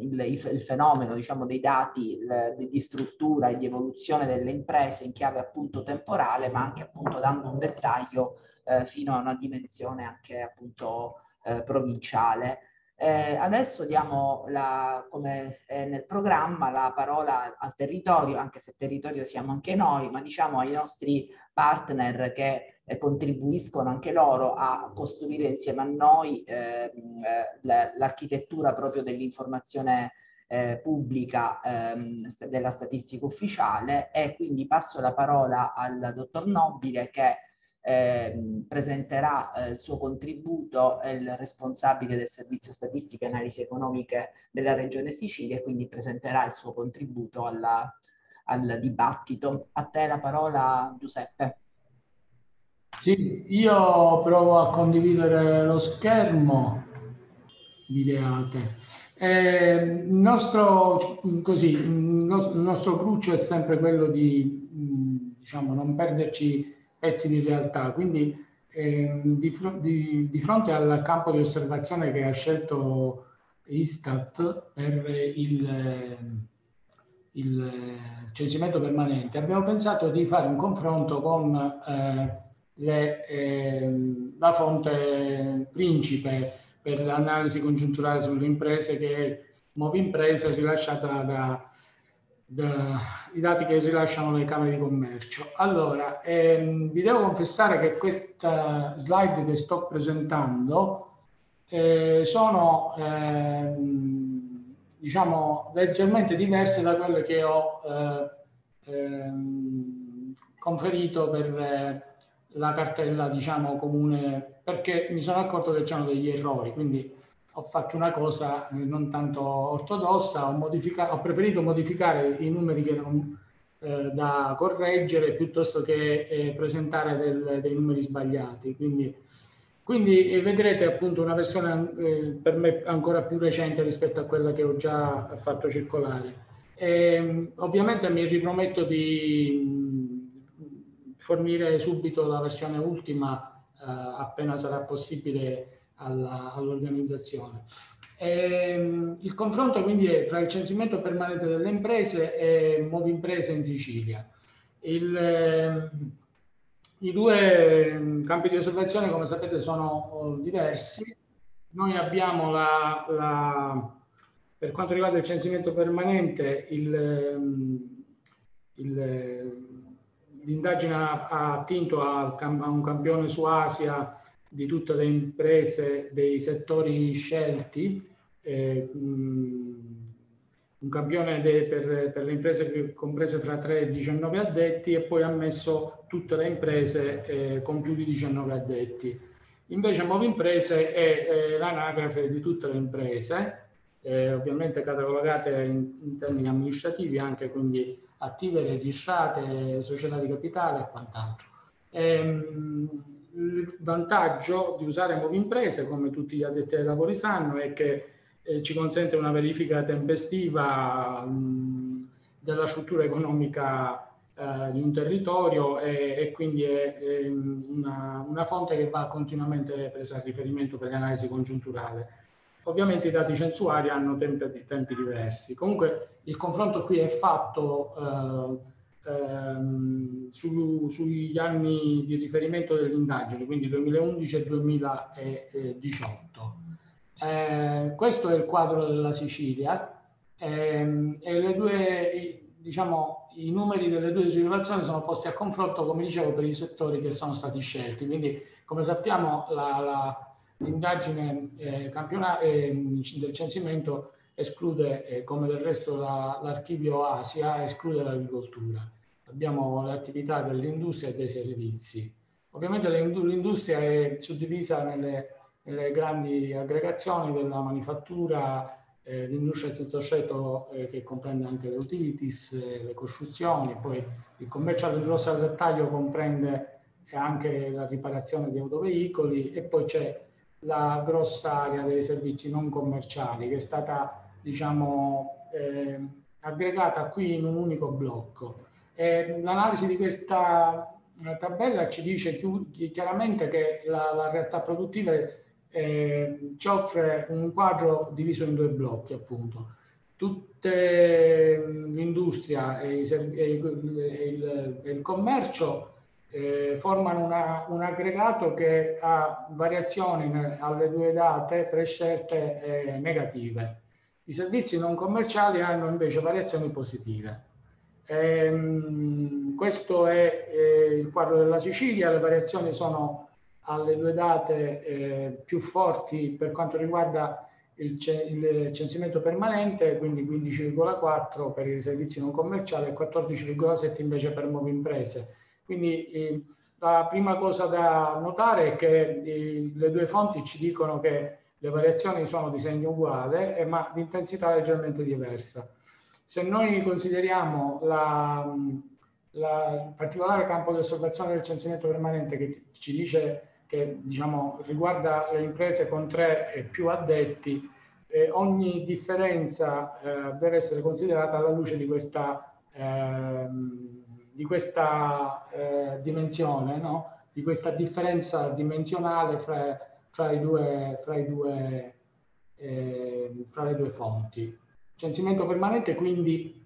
Speaker 1: il, il, fenomeno diciamo, dei dati di struttura e di evoluzione delle imprese in chiave appunto temporale, ma anche appunto dando un dettaglio eh, fino a una dimensione anche appunto eh, provinciale. Eh, adesso diamo, la, come nel programma, la parola al territorio, anche se territorio siamo anche noi, ma diciamo ai nostri partner che eh, contribuiscono anche loro a costruire insieme a noi ehm, eh, l'architettura proprio dell'informazione eh, pubblica ehm, della statistica ufficiale e quindi passo la parola al dottor Nobile che eh, presenterà eh, il suo contributo, è il responsabile del servizio statistiche e analisi economiche della regione Sicilia e quindi presenterà il suo contributo alla, al dibattito. A te la parola Giuseppe.
Speaker 4: Sì, io provo a condividere lo schermo, videate. Eh, il, nostro, così, il nostro cruccio è sempre quello di diciamo, non perderci pezzi di realtà, quindi eh, di, di, di, fronte al campo di osservazione che ha scelto Istat per il, il censimento permanente, abbiamo pensato di fare un confronto con eh, le, eh, la fonte principe per l'analisi congiunturale sulle imprese che è Movimpresa rilasciata da, da, i dati che rilasciano le camere di commercio. Allora, ehm, vi devo confessare che questa slide che sto presentando eh, sono ehm, diciamo leggermente diverse da quelle che ho eh, ehm, conferito per la cartella diciamo comune perché mi sono accorto che c'erano degli errori quindi ho fatto una cosa eh, non tanto ortodossa ho, ho preferito modificare i numeri che erano eh, da correggere piuttosto che eh, presentare del, dei numeri sbagliati quindi, quindi eh, vedrete appunto una versione per me ancora più recente rispetto a quella che ho già fatto circolare. E, ehm, ovviamente mi riprometto di fornire subito la versione ultima eh, appena sarà possibile all'organizzazione. Ehm, il confronto quindi è fra il censimento permanente delle imprese e Movi Imprese in Sicilia. Il, eh, I due ehm, campi di osservazione, come sapete, sono oh, diversi. Noi abbiamo la, la, per quanto riguarda il censimento permanente, il, ehm, il l'indagine ha, attinto a, a, un campione su Asia di tutte le imprese dei settori scelti, eh, un campione de, per, per, le imprese comprese tra 3 e 19 addetti e poi ha messo tutte le imprese eh, con più di 19 addetti. Invece Movi Imprese è, è l'anagrafe di tutte le imprese, eh, ovviamente catalogate in, in termini amministrativi anche, quindi attive registrate, società di capitale e quant'altro. Ehm, il vantaggio di usare Movi Imprese, come tutti gli addetti ai lavori sanno, è che eh, ci consente una verifica tempestiva mh, della struttura economica eh, di un territorio e, e quindi è, è una, una, fonte che va continuamente presa a riferimento per l'analisi congiunturale. Ovviamente i dati censuari hanno tempi, tempi diversi. Comunque il confronto qui è fatto eh, ehm, su, sugli anni di riferimento delle indagini, quindi 2011 e 2018. Eh, questo è il quadro della Sicilia ehm, e le due, diciamo, i numeri delle due rilevazioni sono posti a confronto, come dicevo, per i settori che sono stati scelti. Quindi, come sappiamo, la, la L'indagine eh, eh, del censimento esclude, eh, come del resto la, l'archivio Asia, esclude l'agricoltura. abbiamo le attività dell'industria e dei servizi. Ovviamente l'industria è suddivisa nelle, nelle grandi aggregazioni della manifattura, eh, l'industria senza sceto eh, che comprende anche le utilities, eh, le costruzioni, poi il commerciale di grosso dettaglio comprende anche la riparazione di autoveicoli e poi c'è la grossa area dei servizi non commerciali che è stata diciamo eh, aggregata qui in un unico blocco. l'analisi di questa tabella ci dice chiaramente che la, la realtà produttiva eh, ci offre un quadro diviso in due blocchi appunto. Tutte l'industria e, e, e il commercio eh, formano una, un aggregato che ha variazioni alle due date prescelte eh, negative. I servizi non commerciali hanno invece variazioni positive. Ehm, questo è eh, il quadro della Sicilia, le variazioni sono alle due date eh, più forti per quanto riguarda il, il censimento permanente, quindi 15,4 per i servizi non commerciali e 14,7 invece per nuove imprese. Quindi eh, la prima cosa da notare è che eh, le due fonti ci dicono che le variazioni sono di segno uguale, eh, ma di intensità leggermente diversa. Se noi consideriamo la, la, il particolare campo di osservazione del censimento permanente che ci dice che diciamo, riguarda le imprese con tre e più addetti, eh, ogni differenza eh, deve essere considerata alla luce di questa eh, di questa eh, dimensione, no? di questa differenza dimensionale fra, fra, i due, fra, i due, eh, fra le due fonti. Censimento permanente quindi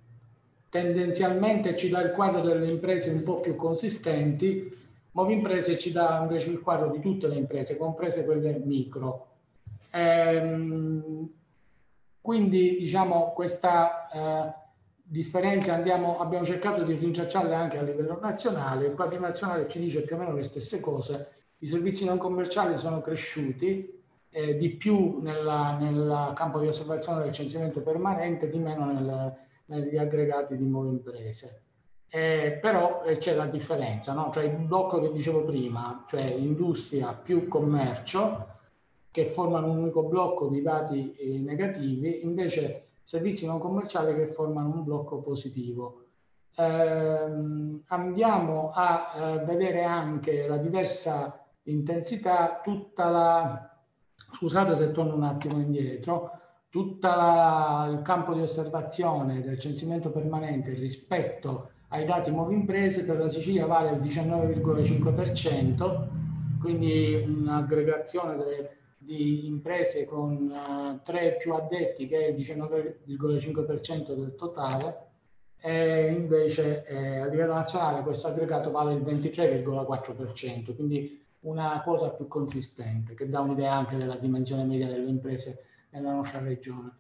Speaker 4: tendenzialmente ci dà il quadro delle imprese un po' più consistenti, Movi Imprese ci dà invece il quadro di tutte le imprese, comprese quelle micro. Ehm, quindi diciamo questa eh, differenze andiamo, abbiamo cercato di rintracciarle anche a livello nazionale, il quadro nazionale ci dice più o meno le stesse cose, i servizi non commerciali sono cresciuti eh, di più nel campo di osservazione del censimento permanente, di meno nel, negli aggregati di nuove imprese. Eh, però eh, c'è la differenza, no? cioè il blocco che dicevo prima, cioè industria più commercio, che formano un unico blocco di dati eh, negativi, invece servizi non commerciali che formano un blocco positivo. Eh, andiamo a eh, vedere anche la diversa intensità, tutta la, scusate se torno un attimo indietro, tutto il campo di osservazione del censimento permanente rispetto ai dati nuove imprese per la Sicilia vale il 19,5%, quindi un'aggregazione delle di imprese con uh, tre più addetti che è il 19,5% del totale e invece eh, a livello nazionale questo aggregato vale il 23,4%, quindi una quota più consistente che dà un'idea anche della dimensione media delle imprese nella nostra regione.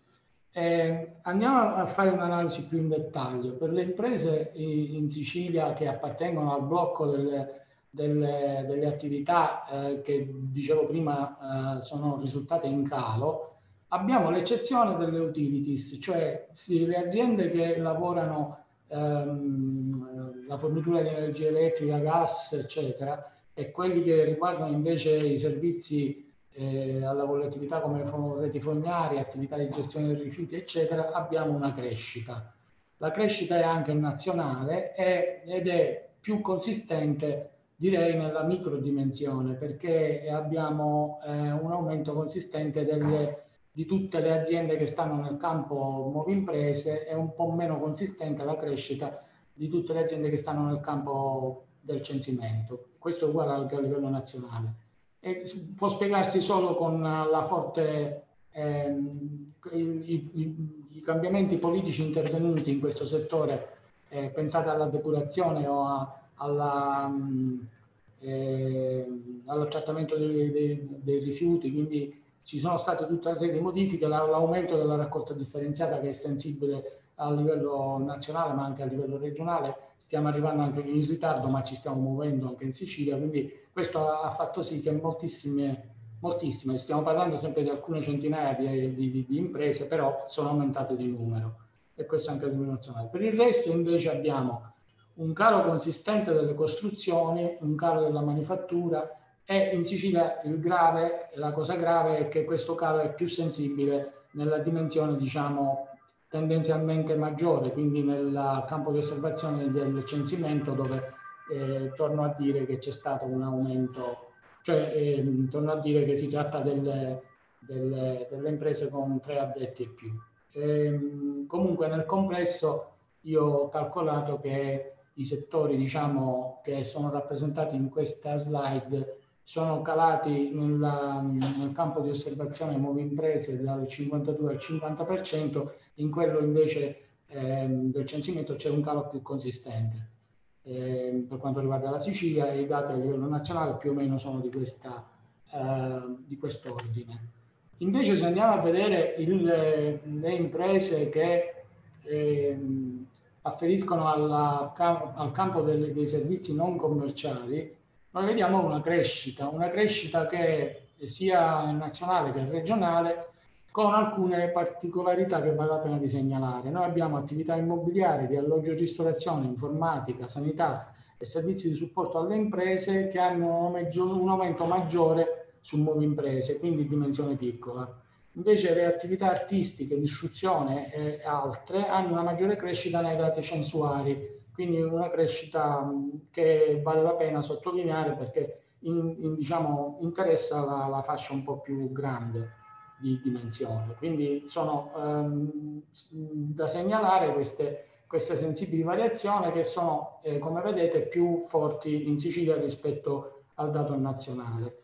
Speaker 4: Eh, andiamo a fare un'analisi più in dettaglio. Per le imprese in Sicilia che appartengono al blocco delle delle, delle attività eh, che dicevo prima eh, sono risultate in calo, abbiamo l'eccezione delle utilities, cioè sì, le aziende che lavorano ehm, la fornitura di energia elettrica, gas, eccetera, e quelli che riguardano invece i servizi eh, alla volatilità come reti fognarie, attività di gestione dei rifiuti, eccetera, abbiamo una crescita. La crescita è anche nazionale ed è più consistente direi nella microdimensione perché abbiamo eh, un aumento consistente delle, di tutte le aziende che stanno nel campo nuove imprese e un po' meno consistente la crescita di tutte le aziende che stanno nel campo del censimento. Questo è uguale anche a livello nazionale. E può spiegarsi solo con la forte, ehm, i, i, i, cambiamenti politici intervenuti in questo settore, eh, pensate alla depurazione o a, alla, eh, allo trattamento dei, dei, dei, rifiuti, quindi ci sono state tutta una serie di modifiche, l'aumento della raccolta differenziata che è sensibile a livello nazionale ma anche a livello regionale, stiamo arrivando anche in ritardo ma ci stiamo muovendo anche in Sicilia, quindi questo ha fatto sì che moltissime, moltissime stiamo parlando sempre di alcune centinaia di, di, di imprese, però sono aumentate di numero e questo anche a livello nazionale. Per il resto invece abbiamo un calo consistente delle costruzioni, un calo della manifattura e in Sicilia il grave, la cosa grave è che questo calo è più sensibile nella dimensione diciamo tendenzialmente maggiore, quindi nel campo di osservazione del censimento dove eh, torno a dire che c'è stato un aumento, cioè eh, torno a dire che si tratta delle, delle, delle imprese con tre addetti e più. E, ehm, comunque nel complesso io ho calcolato che i settori diciamo, che sono rappresentati in questa slide sono calati nella, nel campo di osservazione nuove imprese dal 52 al 50%, in quello invece eh, del censimento c'è un calo più consistente. Eh, per quanto riguarda la Sicilia i dati a livello nazionale più o meno sono di, questa, eh, di quest'ordine. Invece se andiamo a vedere il, le imprese che ehm, afferiscono alla, al campo dei, dei servizi non commerciali, noi vediamo una crescita, una crescita che sia nazionale che regionale, con alcune particolarità che vale la pena di segnalare. Noi abbiamo attività immobiliari di alloggio e ristorazione, informatica, sanità e servizi di supporto alle imprese che hanno un aumento maggiore su nuove imprese, quindi dimensione piccola. Invece le attività artistiche, l'istruzione e altre hanno una maggiore crescita nei dati censuari, quindi una crescita che vale la pena sottolineare perché in, in, diciamo, interessa la, la, fascia un po' più grande di dimensione. Quindi sono ehm, da segnalare queste, queste, sensibili variazioni che sono, eh, come vedete, più forti in Sicilia rispetto al dato nazionale.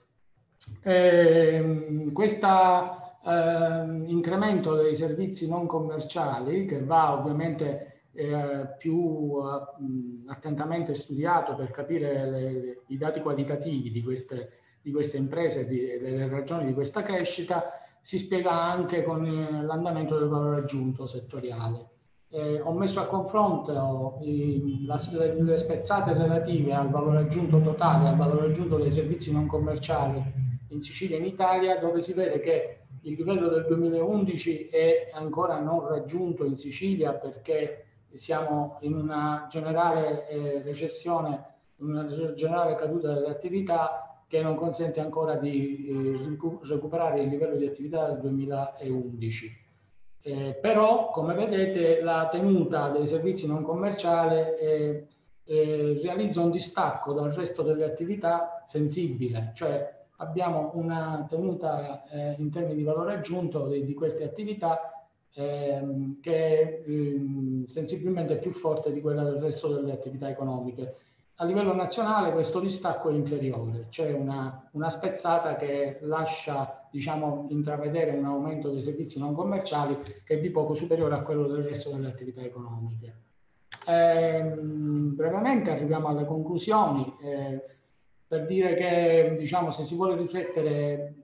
Speaker 4: Eh, questo eh, incremento dei servizi non commerciali che va ovviamente eh, più uh, attentamente studiato per capire le, i dati qualitativi di queste, di queste imprese e le ragioni di questa crescita, si spiega anche con eh, l'andamento del valore aggiunto settoriale. Eh, ho messo a confronto i, la, le spezzate relative al valore aggiunto totale, al valore aggiunto dei servizi non commerciali in Sicilia e in Italia, dove si vede che il livello del 2011 è ancora non raggiunto in Sicilia perché siamo in una generale eh, recessione, in una generale caduta delle attività che non consente ancora di eh, recuperare il livello di attività del 2011. Eh, però, come vedete, la tenuta dei servizi non commerciali eh, eh, realizza un distacco dal resto delle attività sensibile, cioè abbiamo una tenuta eh, in termini di valore aggiunto di, di queste attività ehm, che è ehm, sensibilmente più forte di quella del resto delle attività economiche. A livello nazionale questo distacco è inferiore, c'è una, una, spezzata che lascia diciamo, intravedere un aumento dei servizi non commerciali che è di poco superiore a quello del resto delle attività economiche. Ehm, brevemente arriviamo alle conclusioni eh, per dire che diciamo, se si vuole riflettere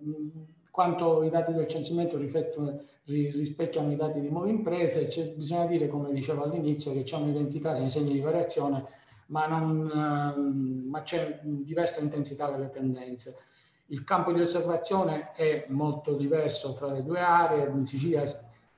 Speaker 4: quanto i dati del censimento rispecchiano i dati di nuove imprese, bisogna dire, come dicevo all'inizio, che c'è un'identità nei segni di variazione, ma, non, ma c'è diversa intensità delle tendenze. Il campo di osservazione è molto diverso tra le due aree, in Sicilia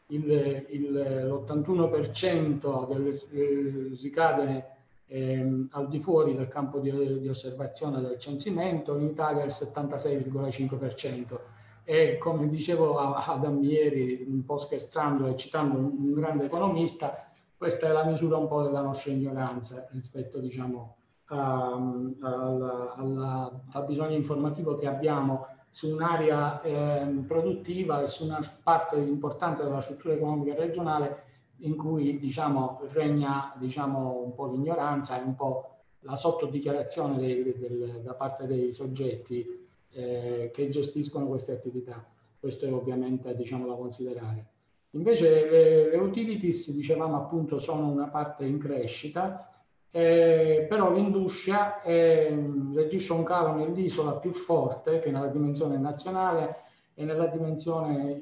Speaker 4: l'81% eh, ricade eh, al di fuori del campo di, di osservazione del censimento, in Italia il 76,5% e come dicevo ad Ammieri, un po' scherzando e citando un grande economista, questa è la misura un po' della nostra ignoranza rispetto diciamo, al, al, al bisogno informativo che abbiamo su un'area eh, produttiva e su una parte importante della struttura economica regionale in cui diciamo, regna diciamo, un po' l'ignoranza e un po' la sottodichiarazione dei, del, da parte dei soggetti eh, che gestiscono queste attività. Questo è ovviamente diciamo, da considerare. Invece le, le, utilities, dicevamo appunto, sono una parte in crescita, eh, però l'industria eh, regisce un calo nell'isola più forte che nella dimensione nazionale e nella dimensione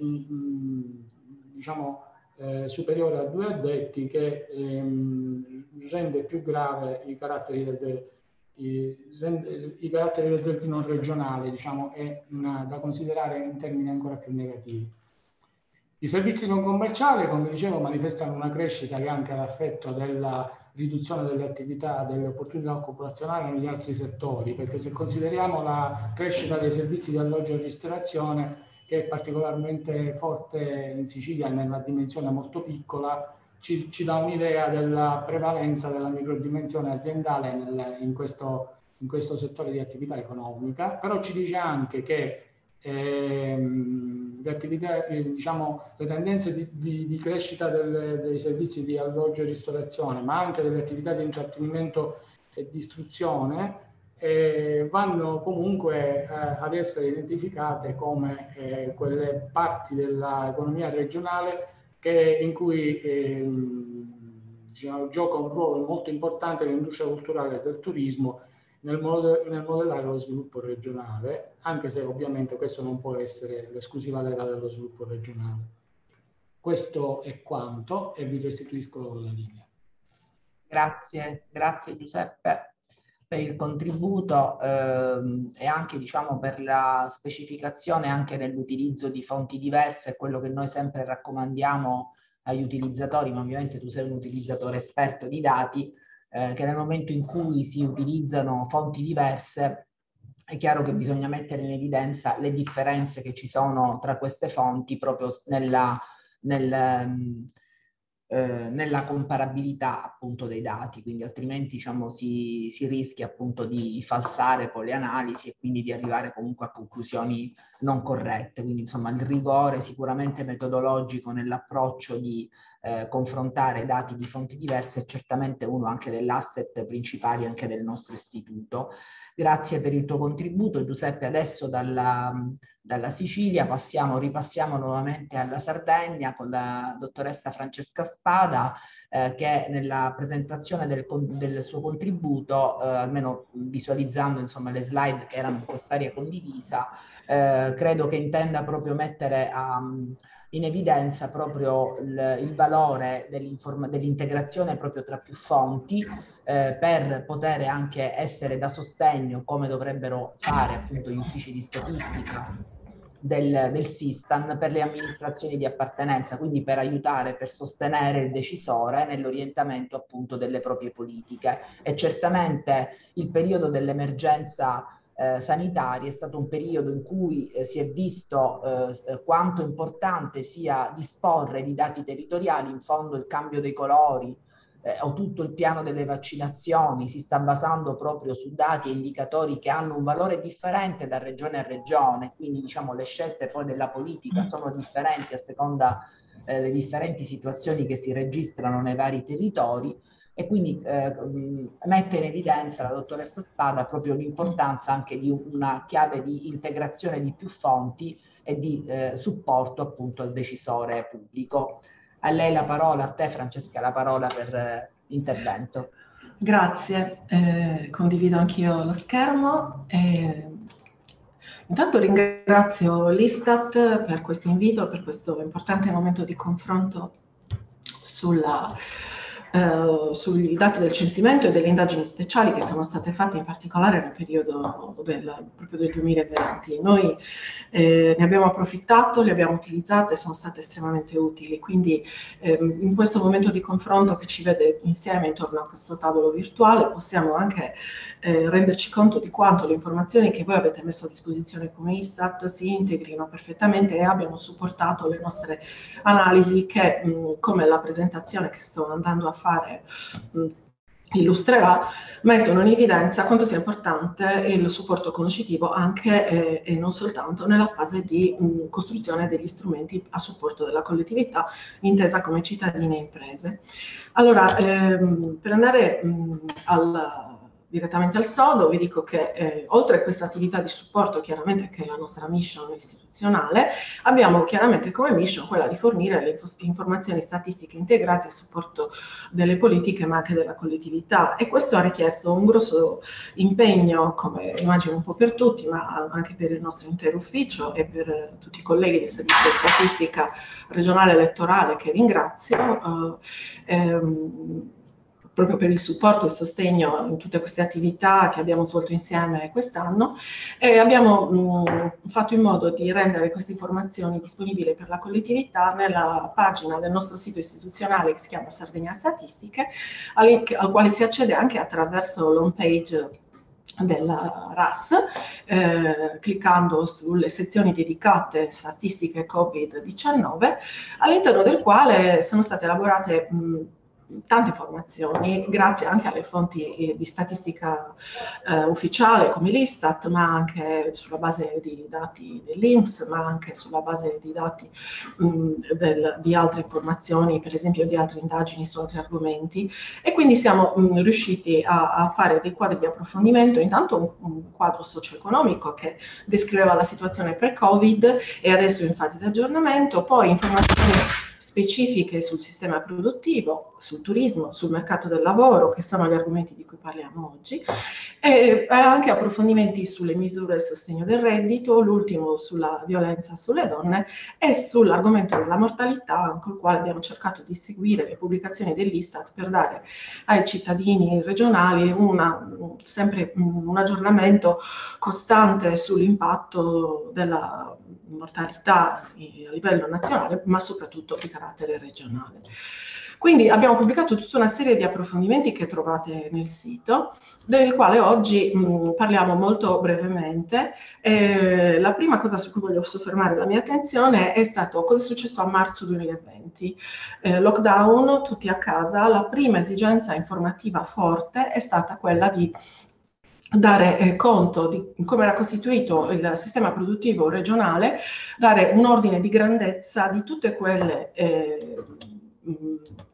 Speaker 4: diciamo, eh, superiore a due addetti che ehm, rende più grave i caratteri del, i, i caratteri del delfino regionale diciamo, è una, da considerare in termini ancora più negativi. I servizi non commerciali, come dicevo, manifestano una crescita che anche l'effetto della riduzione delle attività, delle opportunità occupazionali negli altri settori, perché se consideriamo la crescita dei servizi di alloggio e ristorazione, che è particolarmente forte in Sicilia nella dimensione molto piccola, ci, ci dà un'idea della prevalenza della microdimensione aziendale nel, in, questo, in questo settore di attività economica, però ci dice anche che ehm, le, attività, eh, diciamo, le tendenze di, di, di crescita delle, dei servizi di alloggio e ristorazione, ma anche delle attività di intrattenimento e di istruzione, eh, vanno comunque eh, ad essere identificate come eh, quelle parti dell'economia regionale che, in cui ehm, diciamo, gioca un ruolo molto importante l'industria culturale e del turismo nel, mod- nel modellare lo sviluppo regionale, anche se ovviamente questo non può essere l'esclusiva leva dello sviluppo regionale. Questo è quanto e vi restituisco la linea.
Speaker 1: Grazie, grazie Giuseppe per il contributo ehm, e anche diciamo, per la specificazione anche nell'utilizzo di fonti diverse, quello che noi sempre raccomandiamo agli utilizzatori, ma ovviamente tu sei un utilizzatore esperto di dati, eh, che nel momento in cui si utilizzano fonti diverse è chiaro che bisogna mettere in evidenza le differenze che ci sono tra queste fonti proprio nella, nel, mm, eh, nella comparabilità appunto dei dati, quindi altrimenti diciamo, si, si, rischia appunto di falsare poi le analisi e quindi di arrivare comunque a conclusioni non corrette. Quindi insomma il rigore sicuramente metodologico nell'approccio di eh, confrontare dati di fonti diverse è certamente uno anche dell'asset principali anche del nostro istituto. Grazie per il tuo contributo Giuseppe. Adesso dalla, dalla Sicilia passiamo, ripassiamo nuovamente alla Sardegna con la dottoressa Francesca Spada eh, che nella presentazione del, del suo contributo, eh, almeno visualizzando insomma, le slide che erano in quest'area condivisa, eh, credo che intenda proprio mettere a, in evidenza proprio il, il valore dell'integrazione proprio tra più fonti eh, per poter anche essere da sostegno come dovrebbero fare appunto gli uffici di statistica del, del Sistan per le amministrazioni di appartenenza, quindi per aiutare, per sostenere il decisore nell'orientamento appunto delle proprie politiche. E certamente il periodo dell'emergenza eh, sanitari è stato un periodo in cui eh, si è visto eh, quanto importante sia disporre di dati territoriali, in fondo il cambio dei colori eh, o tutto il piano delle vaccinazioni si sta basando proprio su dati e indicatori che hanno un valore differente da regione a regione, quindi diciamo le scelte poi della politica mm. sono differenti a seconda delle eh, differenti situazioni che si registrano nei vari territori e quindi eh, mette in evidenza la dottoressa Spada proprio l'importanza anche di una chiave di integrazione di più fonti e di eh, supporto appunto al decisore pubblico. A lei la parola, a te Francesca la parola per eh, l'intervento.
Speaker 5: Grazie, eh, condivido anch'io lo schermo. Intanto ringrazio l'Istat per questo invito, per questo importante momento di confronto sulla eh, sui dati del censimento e delle indagini speciali che sono state fatte in particolare nel periodo del, proprio del 2020. Noi eh, ne abbiamo approfittato, le abbiamo utilizzate, sono state estremamente utili, quindi ehm, in questo momento di confronto che ci vede insieme intorno a questo tavolo virtuale possiamo anche eh, renderci conto di quanto le informazioni che voi avete messo a disposizione come Istat si integrino perfettamente e abbiano supportato le nostre analisi che, mh, come la presentazione che sto andando a fare, mh, illustrerà, mettono in evidenza quanto sia importante il supporto conoscitivo anche eh, e non soltanto nella fase di mh, costruzione degli strumenti a supporto della collettività intesa come cittadine e imprese. Allora, ehm, per andare mh, al direttamente al sodo, vi dico che eh, oltre a questa attività di supporto, chiaramente che è la nostra mission istituzionale, abbiamo chiaramente come mission quella di fornire le informazioni statistiche integrate a supporto delle politiche ma anche della collettività e questo ha richiesto un grosso impegno, come immagino un po' per tutti, ma anche per il nostro intero ufficio e per tutti i colleghi del servizio di statistica regionale elettorale che ringrazio. Uh, ehm, proprio per il supporto e il sostegno in tutte queste attività che abbiamo svolto insieme quest'anno. E abbiamo mh, fatto in modo di rendere queste informazioni disponibili per la collettività nella pagina del nostro sito istituzionale che si chiama Sardegna Statistiche, al, al quale si accede anche attraverso l'home page della RAS, eh, cliccando sulle sezioni dedicate statistiche Covid-19, all'interno del quale sono state elaborate mh, tante informazioni, grazie anche alle fonti eh, di statistica eh, ufficiale come l'Istat, ma anche sulla base di dati dell'Inps, ma anche sulla base di dati mh, del, di altre informazioni, per esempio di altre indagini su altri argomenti. E quindi siamo mh, riusciti a, a, fare dei quadri di approfondimento, intanto un, un quadro socio-economico che descriveva la situazione pre-Covid e adesso in fase di aggiornamento, poi informazioni specifiche sul sistema produttivo, sul turismo, sul mercato del lavoro, che sono gli argomenti di cui parliamo oggi, e anche approfondimenti sulle misure a sostegno del reddito, l'ultimo sulla violenza sulle donne e sull'argomento della mortalità, con il quale abbiamo cercato di seguire le pubblicazioni dell'Istat per dare ai cittadini regionali una, sempre un aggiornamento costante sull'impatto della mortalità a livello nazionale, ma soprattutto di carattere regionale. Quindi abbiamo pubblicato tutta una serie di approfondimenti che trovate nel sito, del quale oggi mh, parliamo molto brevemente. Eh, la prima cosa su cui voglio soffermare la mia attenzione è stato cosa è successo a marzo 2020. Eh, lockdown, tutti a casa, la prima esigenza informativa forte è stata quella di dare eh, conto di come era costituito il sistema produttivo regionale, dare un ordine di grandezza di tutte quelle, eh,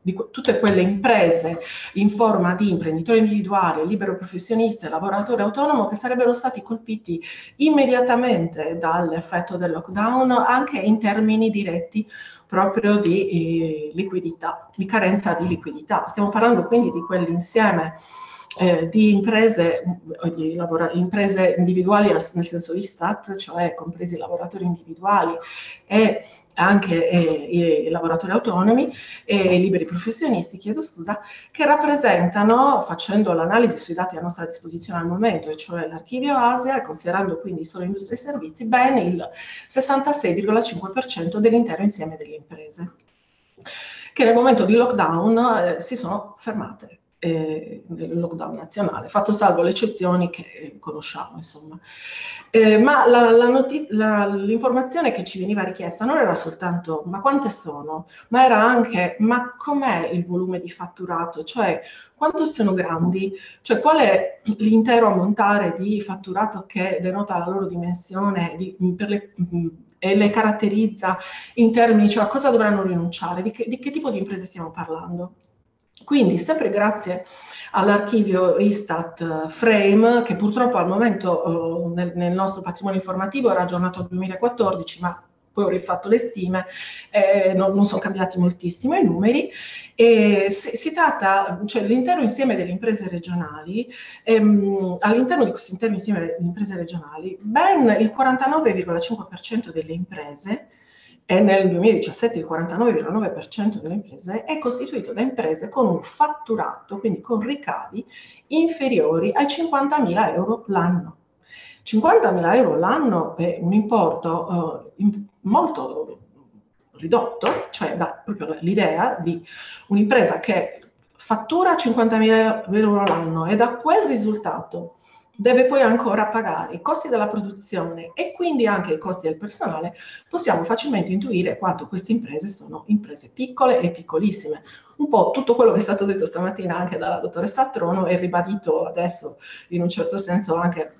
Speaker 5: di tutte quelle imprese in forma di imprenditore individuale, libero professionista e lavoratore autonomo che sarebbero stati colpiti immediatamente dall'effetto del lockdown anche in termini diretti proprio di eh, liquidità, di carenza di liquidità. Stiamo parlando quindi di quell'insieme eh, di imprese, di lavora- imprese individuali nel senso Istat, cioè compresi i lavoratori individuali e anche eh, i lavoratori autonomi e i liberi professionisti, chiedo scusa, che rappresentano, facendo l'analisi sui dati a nostra disposizione al momento, cioè l'archivio Asia, considerando quindi solo industria e servizi, ben il 66,5% dell'intero insieme delle imprese, che nel momento di lockdown eh, si sono fermate eh, nel lockdown nazionale, fatto salvo le eccezioni che eh, conosciamo, insomma. Eh, ma la, la noti- la, l'informazione che ci veniva richiesta non era soltanto ma quante sono, ma era anche ma com'è il volume di fatturato, cioè quanto sono grandi, cioè qual è l'intero ammontare di fatturato che denota la loro dimensione di, le, e le caratterizza in termini, cioè a cosa dovranno rinunciare, di che, di che tipo di imprese stiamo parlando. Quindi sempre grazie all'archivio Istat eh, Frame, che purtroppo al momento eh, nel, nostro patrimonio informativo era aggiornato al 2014, ma poi ho rifatto le stime, eh, non, non, sono cambiati moltissimo i numeri, e si, si tratta, cioè l'intero insieme delle imprese regionali, ehm, all'interno di questo intero insieme delle imprese regionali, ben il 49,5% delle imprese e nel 2017 il 49,9% delle imprese è costituito da imprese con un fatturato, quindi con ricavi inferiori ai 50.000 euro l'anno. 50.000 euro l'anno è un importo in, molto ridotto, cioè dà proprio l'idea di un'impresa che fattura 50.000 euro l'anno e da quel risultato deve poi ancora pagare i costi della produzione e quindi anche i costi del personale, possiamo facilmente intuire quanto queste imprese sono imprese piccole e piccolissime. Un po' tutto quello che è stato detto stamattina anche dalla dottoressa Trono e ribadito adesso in un certo senso anche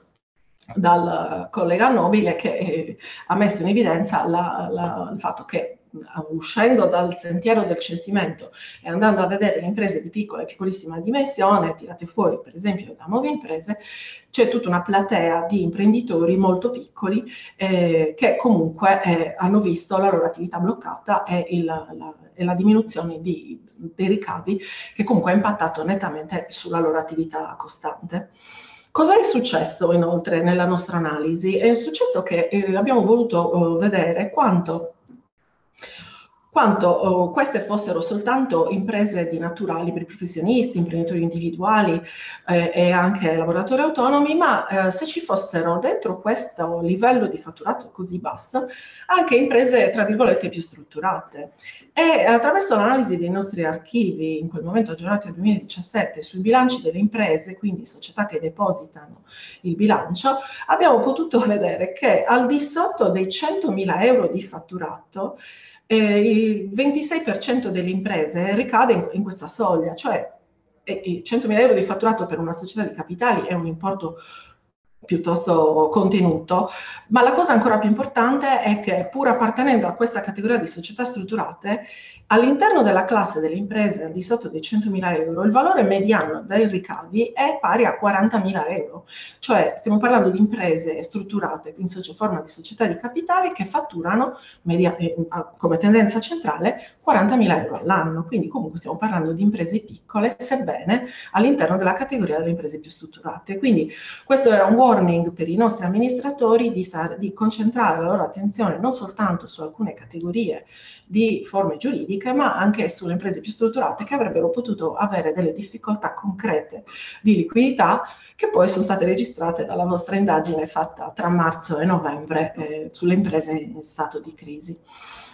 Speaker 5: dal collega Nobile che eh, ha messo in evidenza la, la, il fatto che uscendo dal sentiero del censimento e andando a vedere le imprese di piccola e piccolissima dimensione, tirate fuori per esempio da nuove imprese, c'è tutta una platea di imprenditori molto piccoli eh, che comunque eh, hanno visto la loro attività bloccata e, il, la, e la, diminuzione di, dei ricavi che comunque ha impattato nettamente sulla loro attività costante. Cosa è successo inoltre nella nostra analisi? È successo che eh, abbiamo voluto uh, vedere quanto quanto oh, queste fossero soltanto imprese di natura liberi professionisti, imprenditori individuali eh, e anche lavoratori autonomi, ma eh, se ci fossero dentro questo livello di fatturato così basso anche imprese tra virgolette più strutturate. E attraverso l'analisi dei nostri archivi, in quel momento aggiornati al 2017, sui bilanci delle imprese, quindi società che depositano il bilancio, abbiamo potuto vedere che al di sotto dei 100.000 euro di fatturato eh, il 26% delle imprese ricade in, in questa soglia, cioè eh, 100.000 euro di fatturato per una società di capitali è un importo piuttosto contenuto, ma la cosa ancora più importante è che pur appartenendo a questa categoria di società strutturate, All'interno della classe delle imprese al di sotto dei 100.000 euro, il valore mediano dei ricavi è pari a 40.000 euro, cioè stiamo parlando di imprese strutturate in forma di società di capitale che fatturano media, eh, come tendenza centrale 40.000 euro all'anno, quindi comunque stiamo parlando di imprese piccole, sebbene all'interno della categoria delle imprese più strutturate. Quindi questo era un warning per i nostri amministratori di, stare, di concentrare la loro attenzione non soltanto su alcune categorie di forme giuridiche, ma anche sulle imprese più strutturate che avrebbero potuto avere delle difficoltà concrete di liquidità che poi sono state registrate dalla vostra indagine fatta tra marzo e novembre eh, sulle imprese in stato di crisi.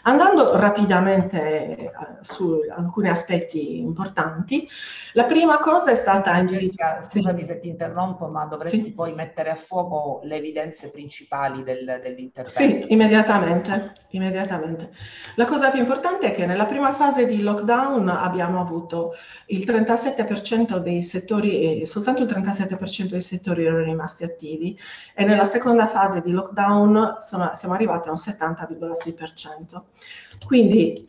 Speaker 5: Andando rapidamente eh, su alcuni aspetti importanti, la prima cosa è stata
Speaker 1: indirizzata... Scusami se ti interrompo, ma dovresti sì. poi mettere a fuoco le evidenze principali del, dell'intervento.
Speaker 5: Sì, immediatamente, immediatamente. La cosa più importante è che nella prima fase di lockdown abbiamo avuto il 37% dei settori, e soltanto il 37% dei settori erano rimasti attivi, e nella seconda fase di lockdown sono, siamo arrivati a un 70,6%. Quindi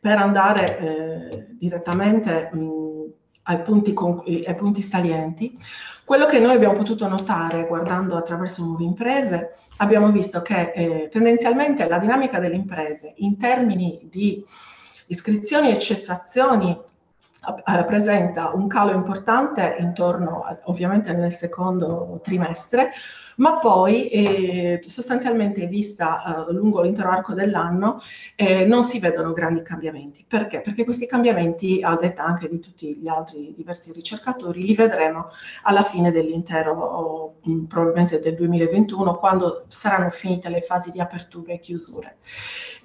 Speaker 5: per andare eh, direttamente mh, ai, punti con, ai, punti salienti, quello che noi abbiamo potuto notare guardando attraverso nuove imprese, abbiamo visto che eh, tendenzialmente la dinamica delle imprese in termini di iscrizioni e cessazioni eh, presenta un calo importante intorno ovviamente nel secondo trimestre, ma poi eh, sostanzialmente vista eh, lungo l'intero arco dell'anno eh, non si vedono grandi cambiamenti. Perché? Perché questi cambiamenti, a detta anche di tutti gli altri diversi ricercatori, li vedremo alla fine dell'intero, mm, probabilmente del 2021, quando saranno finite le fasi di aperture e chiusure.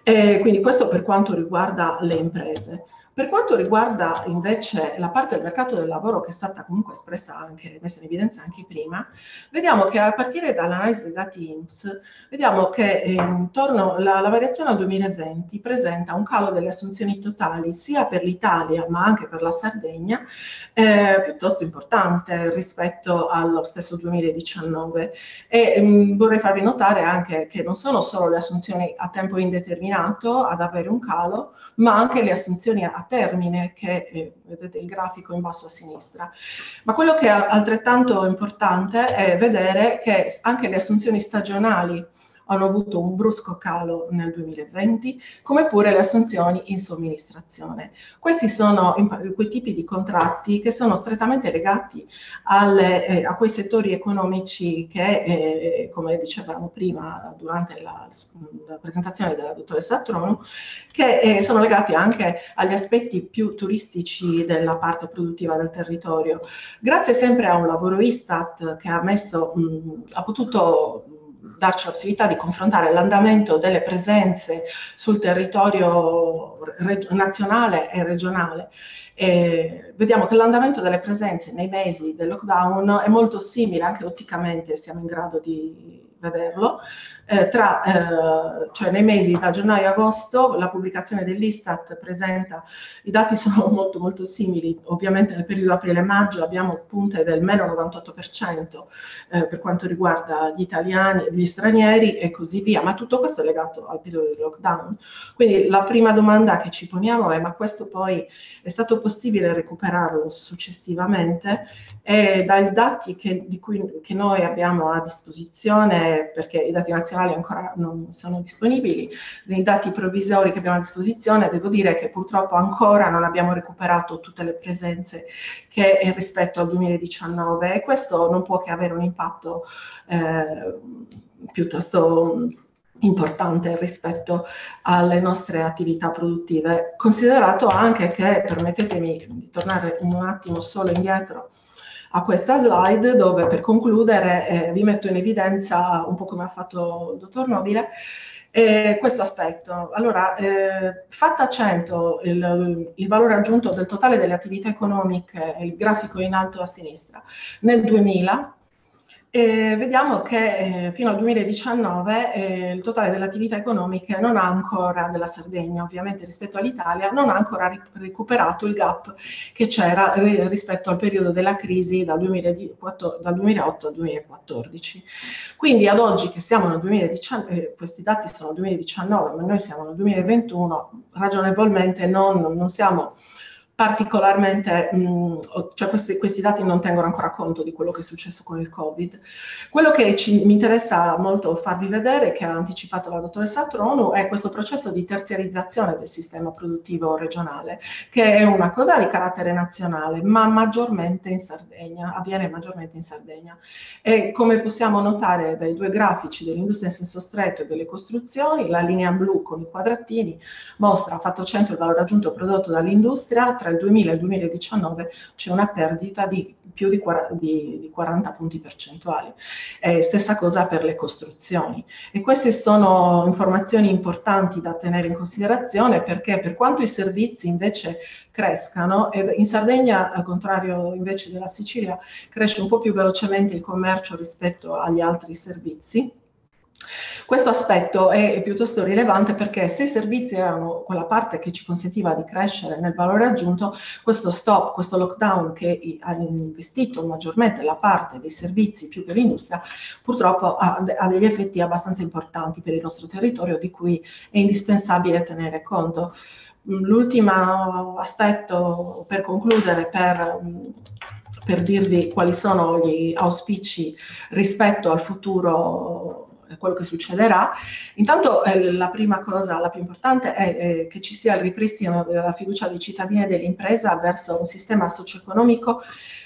Speaker 5: quindi questo per quanto riguarda le imprese. Per quanto riguarda invece la parte del mercato del lavoro che è stata comunque espressa anche, messa in evidenza anche prima, vediamo che a partire dall'analisi dei dati INPS, vediamo che eh, intorno alla la variazione al 2020 presenta un calo delle assunzioni totali sia per l'Italia ma anche per la Sardegna eh, piuttosto importante rispetto allo stesso 2019 e mh, mm, vorrei farvi notare anche che non sono solo le assunzioni a tempo indeterminato ad avere un calo, ma anche le assunzioni a termine, che eh, vedete il grafico in basso a sinistra. Ma quello che è altrettanto importante è vedere che anche le assunzioni stagionali hanno avuto un brusco calo nel 2020, come pure le assunzioni in somministrazione. Questi sono quei tipi di contratti che sono strettamente legati alle, eh, a quei settori economici che, eh, come dicevamo prima durante la, la presentazione della dottoressa Trono, che eh, sono legati anche agli aspetti più turistici della parte produttiva del territorio. Grazie sempre a un lavoro Istat che ha, messo, mh, ha potuto darci la possibilità di confrontare l'andamento delle presenze sul territorio nazionale e regionale. E vediamo che l'andamento delle presenze nei mesi del lockdown è molto simile, anche otticamente siamo in grado di vederlo, eh, tra, eh, cioè nei mesi da gennaio a agosto la pubblicazione dell'Istat presenta, i dati sono molto molto simili, ovviamente nel periodo aprile-maggio abbiamo punte del meno 98% eh, per quanto riguarda gli italiani, gli stranieri e così via, ma tutto questo è legato al periodo del lockdown. Quindi la prima domanda che ci poniamo è ma questo poi è stato possibile recuperarlo successivamente? E dai dati che, cui, che noi abbiamo a disposizione, perché i dati nazionali nazionali ancora non sono disponibili. Nei dati provvisori che abbiamo a disposizione devo dire che purtroppo ancora non abbiamo recuperato tutte le presenze che rispetto al 2019 e questo non può che avere un impatto eh, piuttosto importante rispetto alle nostre attività produttive, considerato anche che, permettetemi di tornare un attimo solo indietro a questa slide, dove per concludere eh, vi metto in evidenza, un po' come ha fatto il dottor Nobile, eh, questo aspetto. Allora, eh, fatta 100 il, il, valore aggiunto del totale delle attività economiche, il grafico in alto a sinistra, nel 2000, e vediamo che eh, fino al 2019 eh, il totale delle attività economiche non ha ancora, della Sardegna ovviamente rispetto all'Italia, non ha ancora ri recuperato il gap che c'era ri rispetto al periodo della crisi dal, 2004, dal, 2008 al 2014. Quindi ad oggi che siamo nel 2019, eh, questi dati sono 2019, ma noi siamo nel 2021, ragionevolmente non, non siamo particolarmente, mh, cioè questi, questi, dati non tengono ancora conto di quello che è successo con il Covid. Quello che ci, mi interessa molto farvi vedere, che ha anticipato la dottoressa Tronu, è questo processo di terziarizzazione del sistema produttivo regionale, che è una cosa di carattere nazionale, ma maggiormente in Sardegna, avviene maggiormente in Sardegna. E come possiamo notare dai due grafici dell'industria in senso stretto e delle costruzioni, la linea blu con i quadratini mostra, fatto centro il valore aggiunto prodotto dall'industria, tra il 2000 e il 2019 c'è una perdita di più di 40, di, di 40 punti percentuali. Eh, stessa cosa per le costruzioni. E queste sono informazioni importanti da tenere in considerazione perché per quanto i servizi invece crescano, ed in Sardegna, al contrario invece della Sicilia, cresce un po' più velocemente il commercio rispetto agli altri servizi, questo aspetto è, piuttosto rilevante perché se i servizi erano quella parte che ci consentiva di crescere nel valore aggiunto, questo stop, questo lockdown che ha investito maggiormente la parte dei servizi più che l'industria, purtroppo ha, ha degli effetti abbastanza importanti per il nostro territorio di cui è indispensabile tenere conto. L'ultimo aspetto per concludere, per per dirvi quali sono gli auspici rispetto al futuro quello che succederà. Intanto eh, la prima cosa, la più importante, è eh, che ci sia il ripristino della fiducia dei cittadini e dell'impresa verso un sistema socio-economico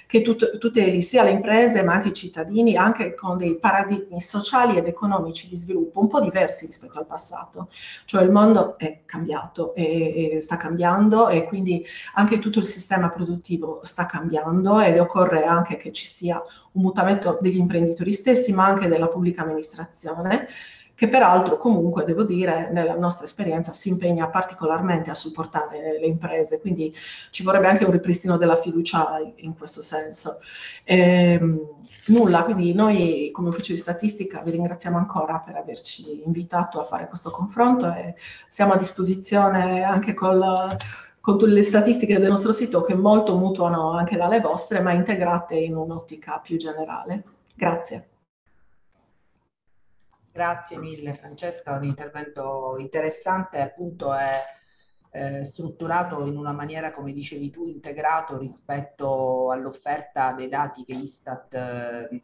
Speaker 5: che tut- tuteli sia le imprese ma anche i cittadini, anche con dei paradigmi sociali ed economici di sviluppo un po' diversi rispetto al passato. Cioè il mondo è cambiato e, e sta cambiando e quindi anche tutto il sistema produttivo sta cambiando ed occorre anche che ci sia un mutamento degli imprenditori stessi ma anche della pubblica amministrazione che peraltro comunque, devo dire, nella nostra esperienza si impegna particolarmente a supportare le imprese, quindi ci vorrebbe anche un ripristino della fiducia in questo senso. E, ehm, nulla, quindi noi come ufficio di statistica vi ringraziamo ancora per averci invitato a fare questo confronto e siamo a disposizione anche col con tutte le statistiche del nostro sito che molto mutuano anche dalle vostre, ma integrate in un'ottica più generale. Grazie.
Speaker 1: Grazie mille Francesca, un intervento interessante, appunto è eh, strutturato in una maniera, come dicevi tu, integrato rispetto all'offerta dei dati che Istat eh,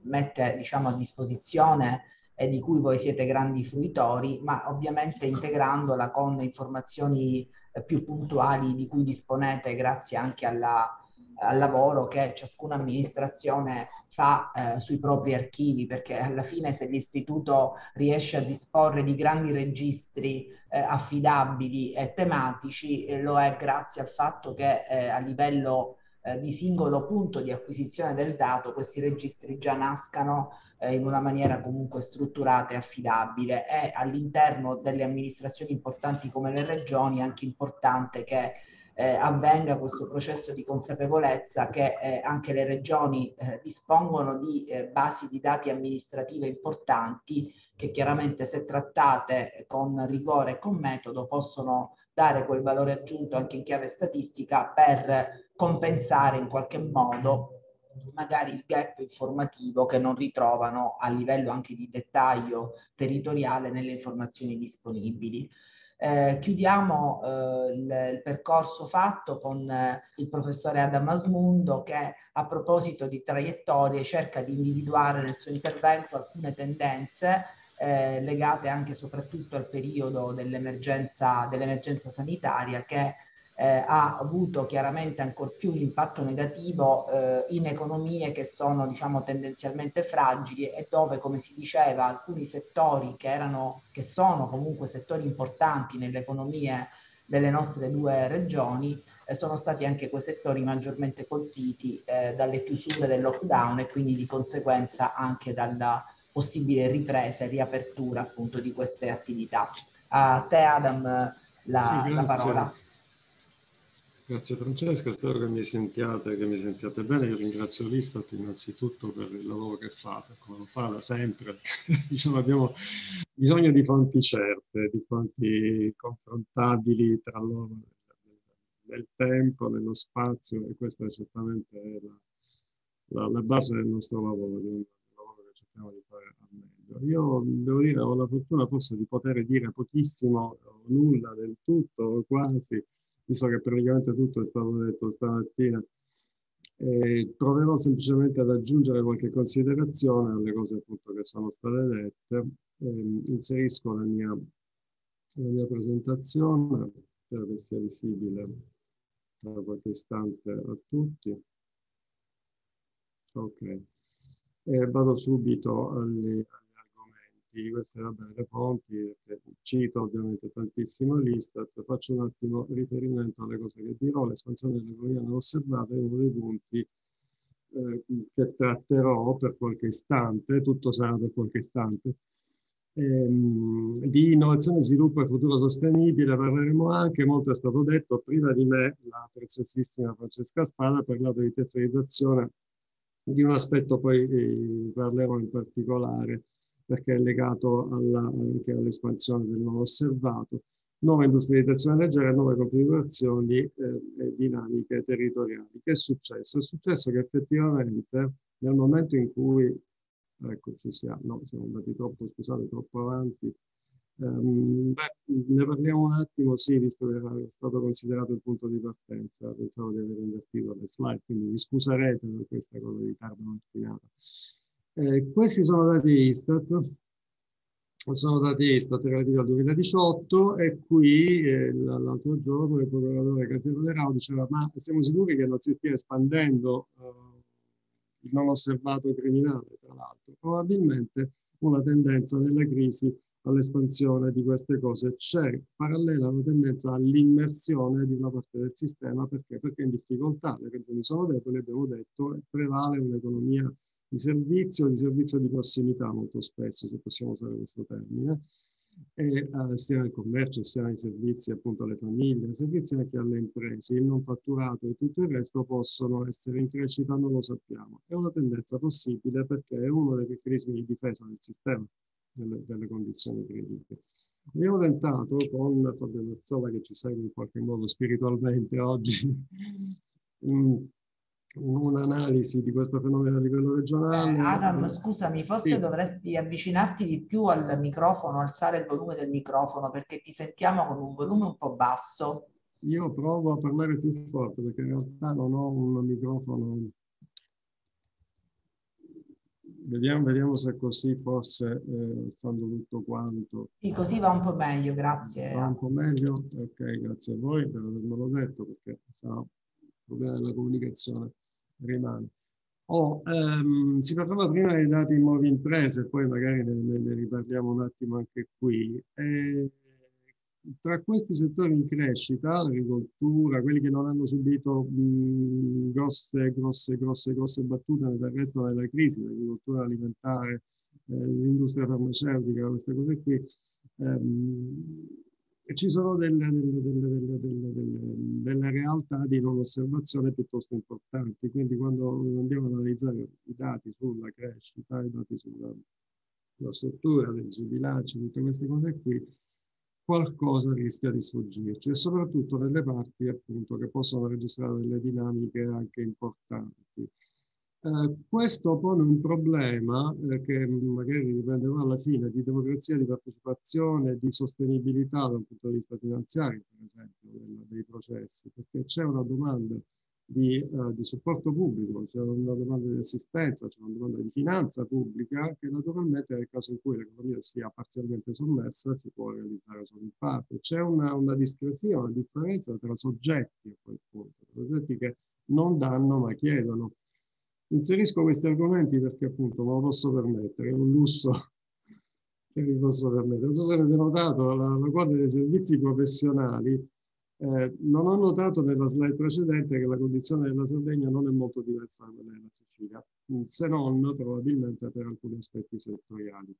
Speaker 1: mette diciamo, a disposizione e di cui voi siete grandi fruitori, ma ovviamente integrandola con informazioni eh, più puntuali di cui disponete grazie anche alla al lavoro che ciascuna amministrazione fa eh, sui propri archivi, perché alla fine se l'istituto riesce a disporre di grandi registri eh, affidabili e tematici, eh, lo è grazie al fatto che eh, a livello eh, di singolo punto di acquisizione del dato questi registri già nascano eh, in una maniera comunque strutturata e affidabile. E all'interno delle amministrazioni importanti come le regioni è anche importante che eh, avvenga questo processo di consapevolezza che eh, anche le regioni eh, dispongono di eh, basi di dati amministrative importanti che chiaramente se trattate con rigore e con metodo possono dare quel valore aggiunto anche in chiave statistica per compensare in qualche modo magari il gap informativo che non ritrovano a livello anche di dettaglio territoriale nelle informazioni disponibili. Eh, chiudiamo eh, il, il, percorso fatto con eh, il professore Adam Asmundo che a proposito di traiettorie cerca di individuare nel suo intervento alcune tendenze eh, legate anche e soprattutto al periodo dell'emergenza, dell'emergenza sanitaria che eh, ha avuto chiaramente ancor più l'impatto negativo eh, in economie che sono diciamo tendenzialmente fragili e dove come si diceva alcuni settori che erano che sono comunque settori importanti nelle economie delle nostre due regioni eh, sono stati anche quei settori maggiormente colpiti eh, dalle chiusure del lockdown e quindi di conseguenza anche dalla possibile ripresa e riapertura appunto di queste attività. A te Adam la, sì, la parola.
Speaker 6: Grazie Francesca, spero che mi sentiate, che mi sentiate bene. Io ringrazio l'Istat innanzitutto per il lavoro che fate, come lo fa da sempre. diciamo, abbiamo bisogno di fonti certe, di fonti confrontabili tra loro nel tempo, nello spazio e questa è certamente la, la, la base del nostro lavoro, del lavoro che cerchiamo di fare al meglio. Io devo dire, ho la fortuna forse di poter dire pochissimo nulla del tutto quasi visto che praticamente tutto è stato detto stamattina, eh, proverò semplicemente ad aggiungere qualche considerazione alle cose appunto che sono state dette. Eh, inserisco la mia, la mia presentazione, spero che sia visibile da qualche istante a tutti. Ok, eh, vado subito alle, di queste vabbè, le fonti, cito ovviamente tantissimo l'Istat, faccio un attimo riferimento alle cose che dirò, l'espansione dell'economia osservata è uno dei punti eh, che tratterò per qualche istante, tutto sarà per qualche istante. Ehm, di innovazione, sviluppo e futuro sostenibile parleremo anche, molto è stato detto, prima di me la preziosissima Francesca Spada ha parlato di terziarizzazione, di un aspetto poi eh, parlerò in particolare perché è legato anche all'espansione del non osservato, nuova industrializzazione leggera nuove configurazioni eh, e dinamiche territoriali. Che è successo? È successo che effettivamente nel momento in cui, ecco ci siamo, no, siamo andati troppo, scusate, troppo avanti, Um, beh, ne parliamo un attimo, sì, visto che era stato considerato il punto di partenza, pensavo di aver invertito le slide, quindi mi scuserete per questa cosa di tarda mattinata. Eh, questi sono dati Istat, sono dati Istat relativi al 2018 e qui eh, l'altro giorno il procuratore Caterone diceva ma siamo sicuri che non si stia espandendo eh, il non osservato criminale, tra l'altro. Probabilmente una tendenza nella crisi all'espansione di queste cose c'è parallela una tendenza all'immersione di una parte del sistema perché? Perché in difficoltà, le regioni sono deboli, abbiamo detto, prevale un'economia di servizio, di servizio di prossimità molto spesso, se possiamo usare questo termine, e eh, sia nel commercio, sia nei servizi appunto alle famiglie, servizi anche alle imprese. Il non fatturato e tutto il resto possono essere in crescita, non lo sappiamo. È una tendenza possibile perché è uno dei meccanismi di difesa del sistema delle, delle condizioni critiche. Abbiamo tentato con Fabio Mazzola che ci segue in qualche modo spiritualmente oggi, un'analisi di questo fenomeno a livello regionale.
Speaker 1: Eh, Adam, scusami, forse sì. dovresti avvicinarti di più al microfono, alzare il volume del microfono perché ti sentiamo con un volume un po' basso.
Speaker 6: Io provo a parlare più forte perché in realtà non ho un microfono. Vediamo, vediamo se così forse eh, alzando tutto quanto.
Speaker 1: Sì, così va un po' meglio, grazie.
Speaker 6: Va un po' meglio? Ok, grazie a voi per avermelo detto perché sarà un problema della comunicazione rimane. Oh, ehm, si parlava prima dei dati nuove imprese, poi magari ne, ne, ne riparliamo un attimo anche qui. E tra questi settori in crescita, l'agricoltura, quelli che non hanno subito mh, grosse, grosse, grosse, grosse battute nel resto della crisi, l'agricoltura alimentare, eh, l'industria farmaceutica, queste cose qui, ehm, ci sono delle, delle, delle, delle, realtà di non osservazione piuttosto importanti. Quindi quando andiamo ad analizzare i dati sulla crescita, i dati sulla, sulla struttura, sui bilanci, tutte queste cose qui, qualcosa rischia di sfuggirci e soprattutto nelle parti appunto che possono registrare delle dinamiche anche importanti. Eh, questo pone un problema eh, che magari dipenderà alla fine di democrazia, di partecipazione, di sostenibilità dal punto di vista finanziario, per esempio, del, dei processi, perché c'è una domanda di, uh, di, supporto pubblico, c'è una domanda di assistenza, c'è una domanda di finanza pubblica che naturalmente nel caso in cui l'economia sia parzialmente sommersa si può realizzare solo in parte. C'è una, una discrasia, una differenza tra soggetti a quel punto, soggetti che non danno ma chiedono. Inserisco questi argomenti perché appunto me lo posso permettere, è un lusso che vi posso permettere. Non so se avete notato la, la quota dei servizi professionali eh, non ho notato nella slide precedente che la condizione della Sardegna non è molto diversa da quella della Sicilia, mm, se non probabilmente per alcuni aspetti settoriali.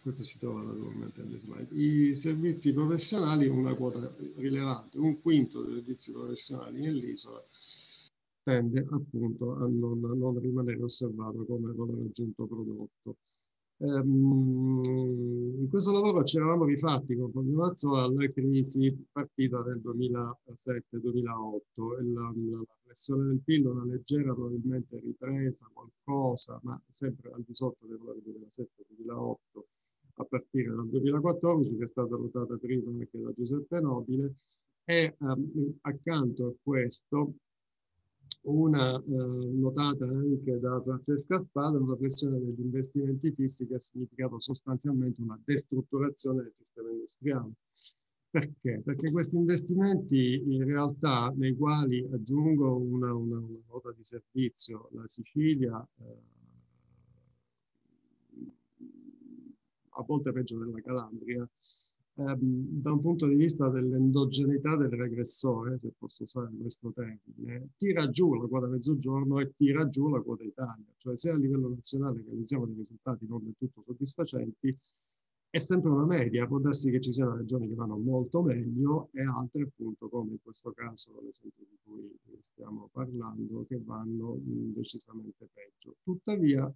Speaker 6: Questo si trova naturalmente nelle slide. I servizi professionali, una quota rilevante, un quinto dei servizi professionali nell'isola tende appunto a non, non rimanere osservato come valore aggiunto prodotto. Um, in questo lavoro ci eravamo rifatti con Fabio alla crisi partita nel 2007-2008 e la, la, flessione del PIL una leggera probabilmente ripresa, qualcosa, ma sempre al di sotto dei valori 2007-2008 a partire dal 2014 che è stata votata prima anche da Giuseppe Nobile e um, accanto a questo una eh, notata anche da Francesca Spada, una pressione degli investimenti fissi che ha significato sostanzialmente una destrutturazione del sistema industriale. Perché? Perché questi investimenti in realtà nei quali aggiungo una, una, una nota di servizio, la Sicilia eh, a volte peggio della Calabria, ehm, da un punto di vista dell'endogeneità del regressore, se posso usare questo termine, tira giù la quota mezzogiorno e tira giù la quota Italia. Cioè se a livello nazionale realizziamo dei risultati non del tutto soddisfacenti, è sempre una media, può darsi che ci siano regioni che vanno molto meglio e altre appunto come in questo caso l'esempio di cui stiamo parlando che vanno decisamente peggio. Tuttavia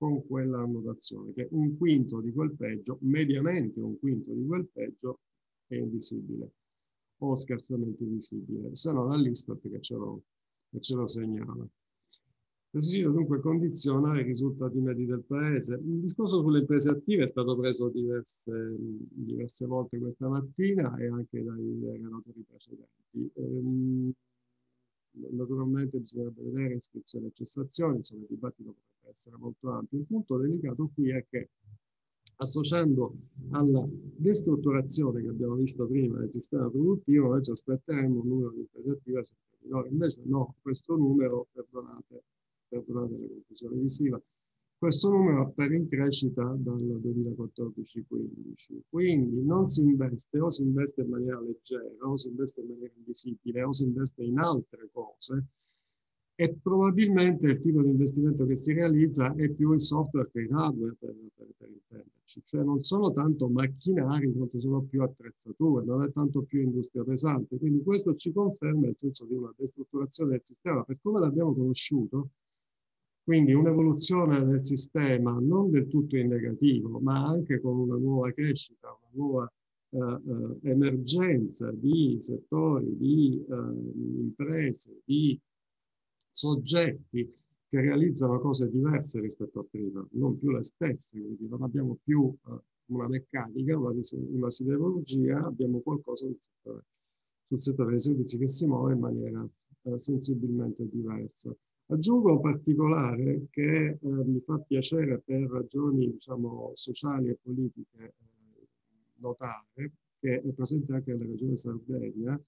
Speaker 6: con quella annotazione, che un quinto di quel peggio, mediamente un quinto di quel peggio, è invisibile o scarsamente visibile, se non all'Istat che che ce lo segnala. La Sicilia dunque condiziona i risultati medi del Paese. Il discorso sulle imprese attive è stato preso diverse, diverse volte questa mattina e anche dai relatori precedenti. Ehm, naturalmente bisognerebbe vedere iscrizioni e cessazioni, insomma il dibattito essere molto ampio. Il punto delicato qui è che associando alla destrutturazione che abbiamo visto prima del sistema produttivo, noi ci aspetteremo un numero di imprese attive sempre minore. Invece no, questo numero, perdonate, perdonate la confusione visiva, questo numero appare in crescita dal 2014-15. Quindi non si investe, o si investe in maniera leggera, o si investe in maniera invisibile, o si investe in altre cose, e probabilmente il tipo di investimento che si realizza è più il software che il hardware, per, per, per intenderci. Cioè non sono tanto macchinari quanto sono più attrezzature, non è tanto più industria pesante. Quindi questo ci conferma il senso di una destrutturazione del sistema per come l'abbiamo conosciuto, quindi un'evoluzione del sistema non del tutto in negativo, ma anche con una nuova crescita, una nuova eh, eh, emergenza di settori, di eh, imprese, di soggetti che realizzano cose diverse rispetto a prima, non più le stesse, quindi non abbiamo più eh, una meccanica, una, una siderurgia, abbiamo qualcosa sul settore, sul settore dei servizi che si muove in maniera eh, sensibilmente diversa. Aggiungo un particolare che eh, mi fa piacere per ragioni diciamo, sociali e politiche eh, notare, che è presente anche nella regione Sardegna,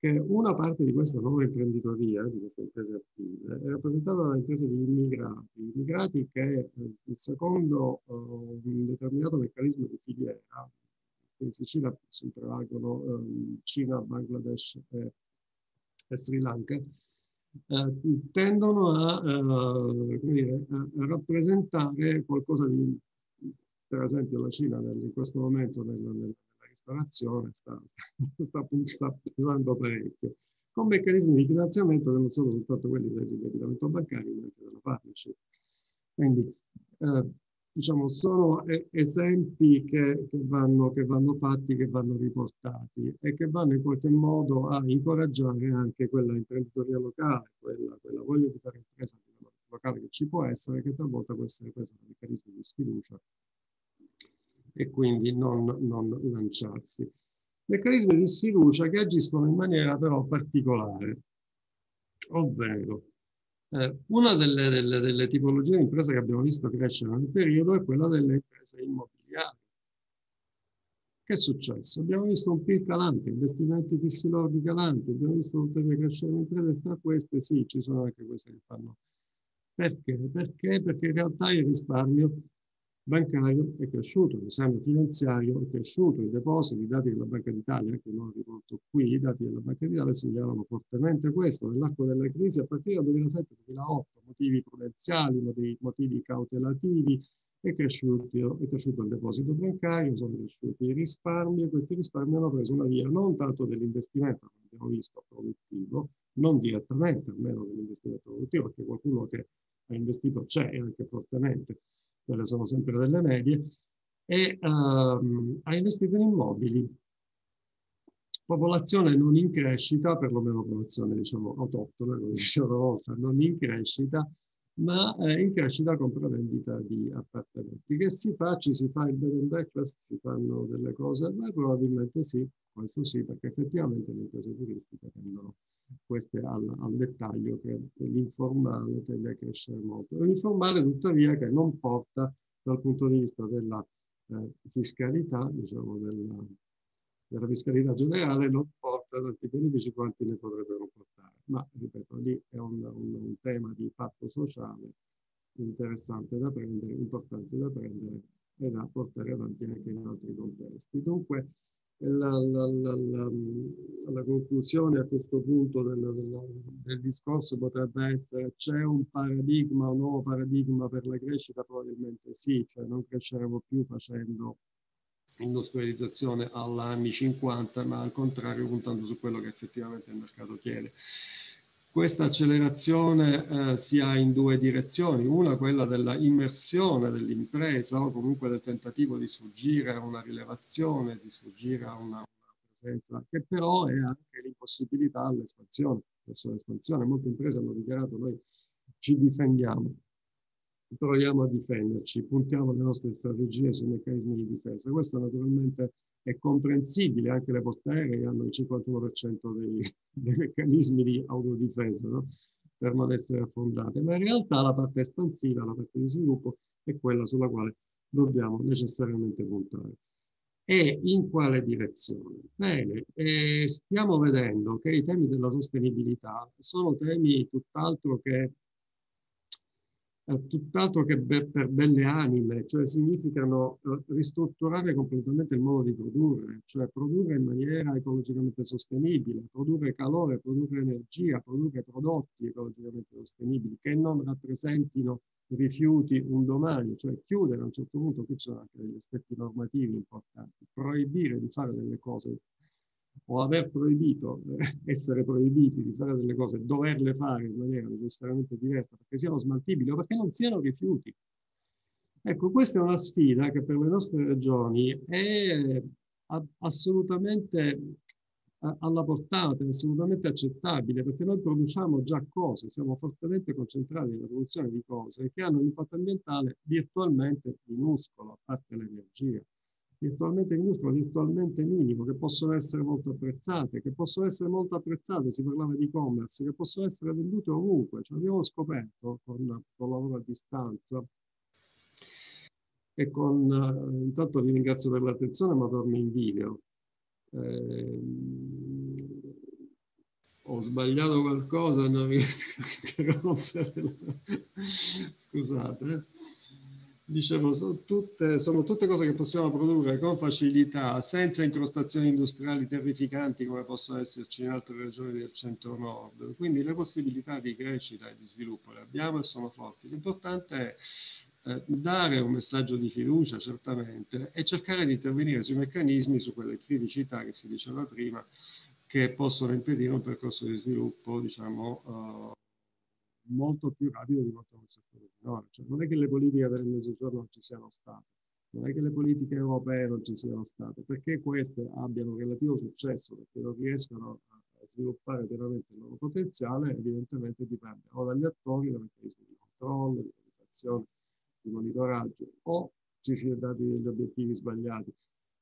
Speaker 6: che una parte di questa nuova imprenditoria, di queste imprese attive, è rappresentata da imprese di immigrati, immigrati che eh, secondo uh, un determinato meccanismo di filiera, in Sicilia si prevalgono um, Cina, Bangladesh e, e Sri Lanka, eh, tendono a, eh, dire, a, rappresentare qualcosa di, per esempio la Cina nel, in questo momento nel, nella ristorazione sta, sta, sta, pesando parecchio, con meccanismi di finanziamento che non sono soltanto quelli dell'indebitamento bancario, ma anche della partnership. Quindi eh, diciamo, sono esempi che, che, vanno, che, vanno, fatti, che vanno riportati e che vanno in qualche modo a incoraggiare anche quella imprenditoria locale, quella, quella voglia di fare impresa locale che ci può essere, che talvolta può essere presa da meccanismi di sfiducia e quindi non, non lanciarsi. Meccanismi di sfiducia che agiscono in maniera però particolare ovvero eh, una delle, delle, delle, tipologie di imprese che abbiamo visto crescere nel periodo è quella delle imprese immobiliari. Che è successo? Abbiamo visto un PIL calante, investimenti fissi lordi calanti, abbiamo visto tutte le crescere le imprese, tra queste sì, ci sono anche queste che fanno. Perché? Perché? Perché in realtà il risparmio bancario è cresciuto, risparmio finanziario è cresciuto, i depositi, i dati della Banca d'Italia, che non riporto qui, i dati della Banca d'Italia segnalano fortemente questo, nell'arco della crisi a partire dal 2007-2008, motivi prudenziali, motivi, motivi cautelativi, è cresciuto, è cresciuto, il deposito bancario, sono cresciuti i risparmi e questi risparmi hanno preso una via non tanto dell'investimento, come abbiamo visto, produttivo, non direttamente almeno dell'investimento produttivo, perché qualcuno che ha investito c'è anche fortemente, quelle sono sempre delle medie, e um, ha investito in immobili. Popolazione non in crescita, perlomeno popolazione diciamo autoctona, come dicevo una volta, non in crescita, ma eh, in crescita compravendita di appartamenti. Che si fa? Ci si fa il bed and breakfast, si fanno delle cose? Beh, probabilmente sì, questo sì, perché effettivamente le imprese turistiche tendono queste al, al dettaglio che l'informale tende a crescere molto. L'informale tuttavia che non porta dal punto di vista della eh, fiscalità, diciamo della, della, fiscalità generale, non porta tanti benefici quanti ne potrebbero portare. Ma ripeto, lì è un, un, un tema di patto sociale interessante da prendere, importante da prendere e da portare avanti anche in altri contesti. Dunque, la, la, la, conclusione a questo punto del, del, del, discorso potrebbe essere c'è un paradigma, un nuovo paradigma per la crescita? Probabilmente sì, cioè non cresceremo più facendo industrializzazione all'anni 50, ma al contrario puntando su quello che effettivamente il mercato chiede. Questa accelerazione eh, si ha in due direzioni, una quella della immersione dell'impresa o comunque del tentativo di sfuggire a una rilevazione, di sfuggire a una, presenza, che però è anche l'impossibilità all'espansione, verso l'espansione. Molte imprese hanno dichiarato noi ci difendiamo, proviamo a difenderci, puntiamo le nostre strategie sui meccanismi di difesa. Questo naturalmente è comprensibile, anche le porte aeree hanno il 51% dei, dei, meccanismi di autodifesa no? per non essere affondate, ma in realtà la parte espansiva, la parte di sviluppo è quella sulla quale dobbiamo necessariamente puntare. E in quale direzione? Bene, eh, stiamo vedendo che i temi della sostenibilità sono temi tutt'altro che tutt'altro che per belle anime, cioè significano eh, ristrutturare completamente il modo di produrre, cioè produrre in maniera ecologicamente sostenibile, produrre calore, produrre energia, produrre prodotti ecologicamente sostenibili che non rappresentino rifiuti un domani, cioè chiudere a un certo punto, qui ci sono anche degli aspetti normativi importanti, proibire di fare delle cose o aver proibito, essere proibiti di fare delle cose, doverle fare in maniera necessariamente diversa perché siano smaltibili o perché non siano rifiuti. Ecco, questa è una sfida che per le nostre regioni è assolutamente alla portata, è assolutamente accettabile, perché noi produciamo già cose, siamo fortemente concentrati nella produzione di cose che hanno un impatto ambientale virtualmente minuscolo, a parte l'energia virtualmente minuscolo, virtualmente minimo, che possono essere molto apprezzate, che possono essere molto apprezzate, si parlava di e-commerce, che possono essere vendute ovunque. Cioè, abbiamo scoperto con, con lavoro a distanza e con, uh, intanto vi ringrazio per l'attenzione, ma torno in video. Eh, ho sbagliato qualcosa, non riesco a interrompere. Scusate. Eh. Dicevo, sono tutte, sono tutte, cose che possiamo produrre con facilità, senza incrostazioni industriali terrificanti come possono esserci in altre regioni del centro-nord. Quindi le possibilità di crescita e di sviluppo le abbiamo e sono forti. L'importante è eh, dare un messaggio di fiducia, certamente, e cercare di intervenire sui meccanismi, su quelle criticità che si diceva prima, che possono impedire un percorso di sviluppo, diciamo, uh, molto più rapido di quanto non sia stato finora. Cioè, non è che le politiche per il mezzogiorno non ci siano state, non è che le politiche europee non ci siano state, perché queste abbiano relativo successo, perché non riescono a sviluppare pienamente il loro potenziale, evidentemente dipende o dagli attori, dai meccanismi di controllo, di valutazione, di monitoraggio, o ci si è dati degli obiettivi sbagliati.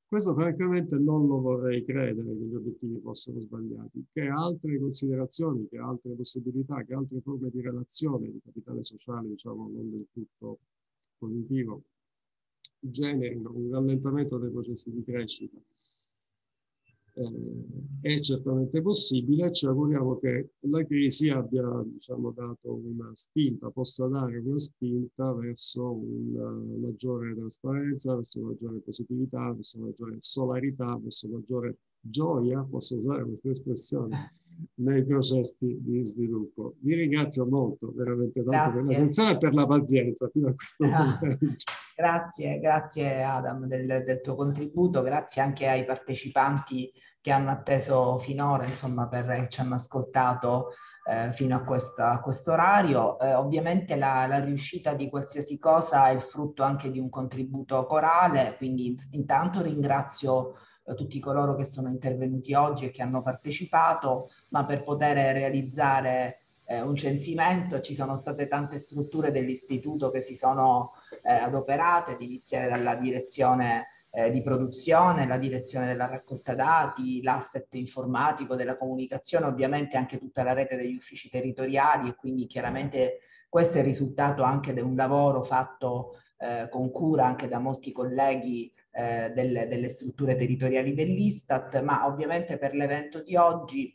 Speaker 6: Questo francamente non lo vorrei credere che gli obiettivi fossero sbagliati, che altre considerazioni, che altre possibilità, che altre forme di relazione, di capitale sociale, diciamo, non del tutto positivo, generino un rallentamento dei processi di crescita è certamente possibile. Ci auguriamo che la crisi abbia diciamo, dato una spinta, possa dare una spinta verso una maggiore trasparenza, verso maggiore positività, verso maggiore solarità, verso maggiore gioia, posso usare questa espressione, nei processi di sviluppo. Vi ringrazio molto, veramente tanto grazie. per l'attenzione e per la pazienza fino a questo ah,
Speaker 1: momento. Grazie, grazie Adam del, del, tuo contributo, grazie anche ai partecipanti che hanno atteso finora, insomma, per, ci hanno ascoltato eh, fino a, questa, questo orario. Eh, ovviamente la, la, riuscita di qualsiasi cosa è il frutto anche di un contributo corale, quindi intanto ringrazio eh, tutti coloro che sono intervenuti oggi e che hanno partecipato, ma per poter realizzare eh, un censimento ci sono state tante strutture dell'istituto che si sono eh, adoperate, ad iniziare dalla direzione eh, di produzione, la direzione della raccolta dati, l'asset informatico della comunicazione, ovviamente anche tutta la rete degli uffici territoriali e quindi chiaramente questo è il risultato anche di un lavoro fatto eh, con cura anche da molti colleghi eh, delle, delle strutture territoriali dell'Istat, ma ovviamente per l'evento di oggi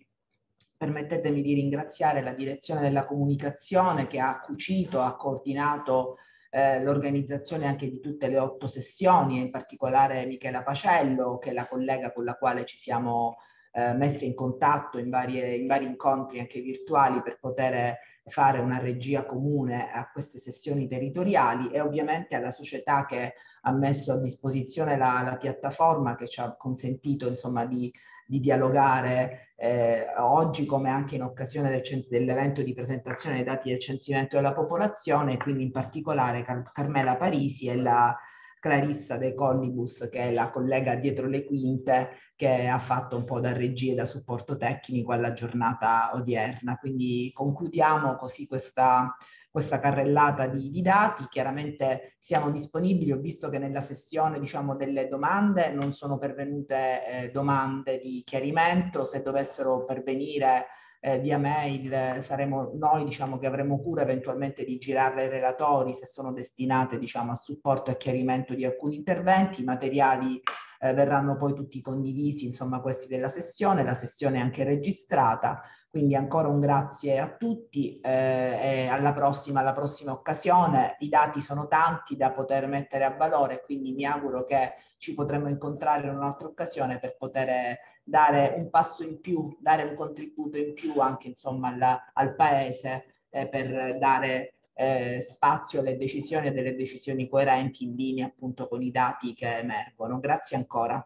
Speaker 1: permettetemi di ringraziare la direzione della comunicazione che ha cucito, ha coordinato eh, l'organizzazione anche di tutte le otto sessioni, in particolare Michela Pacello, che è la collega con la quale ci siamo eh, messe in contatto in, varie, in vari incontri anche virtuali per poter fare una regia comune a queste sessioni territoriali e ovviamente alla società che ha messo a disposizione la, la piattaforma che ci ha consentito insomma di di dialogare eh, oggi come anche in occasione del, dell'evento di presentazione dei dati del censimento della popolazione, quindi in particolare Car Carmela Parisi e la Clarissa De Collibus, che è la collega dietro le quinte, che ha fatto un po' da regia e da supporto tecnico alla giornata odierna. Quindi concludiamo così questa questa carrellata di, di, dati. Chiaramente siamo disponibili, ho visto che nella sessione diciamo, delle domande non sono pervenute eh, domande di chiarimento, se dovessero pervenire eh, via mail saremo noi diciamo, che avremo cura eventualmente di girarle ai relatori se sono destinate diciamo, a supporto e chiarimento di alcuni interventi, i materiali eh, verranno poi tutti condivisi, insomma questi della sessione, la sessione è anche registrata, quindi ancora un grazie a tutti eh, e alla prossima, alla prossima occasione. I dati sono tanti da poter mettere a valore, quindi mi auguro che ci potremo incontrare in un'altra occasione per poter dare un passo in più, dare un contributo in più anche insomma alla, al Paese eh, per dare eh, spazio alle decisioni e delle decisioni coerenti in linea appunto con i dati che emergono. Grazie ancora.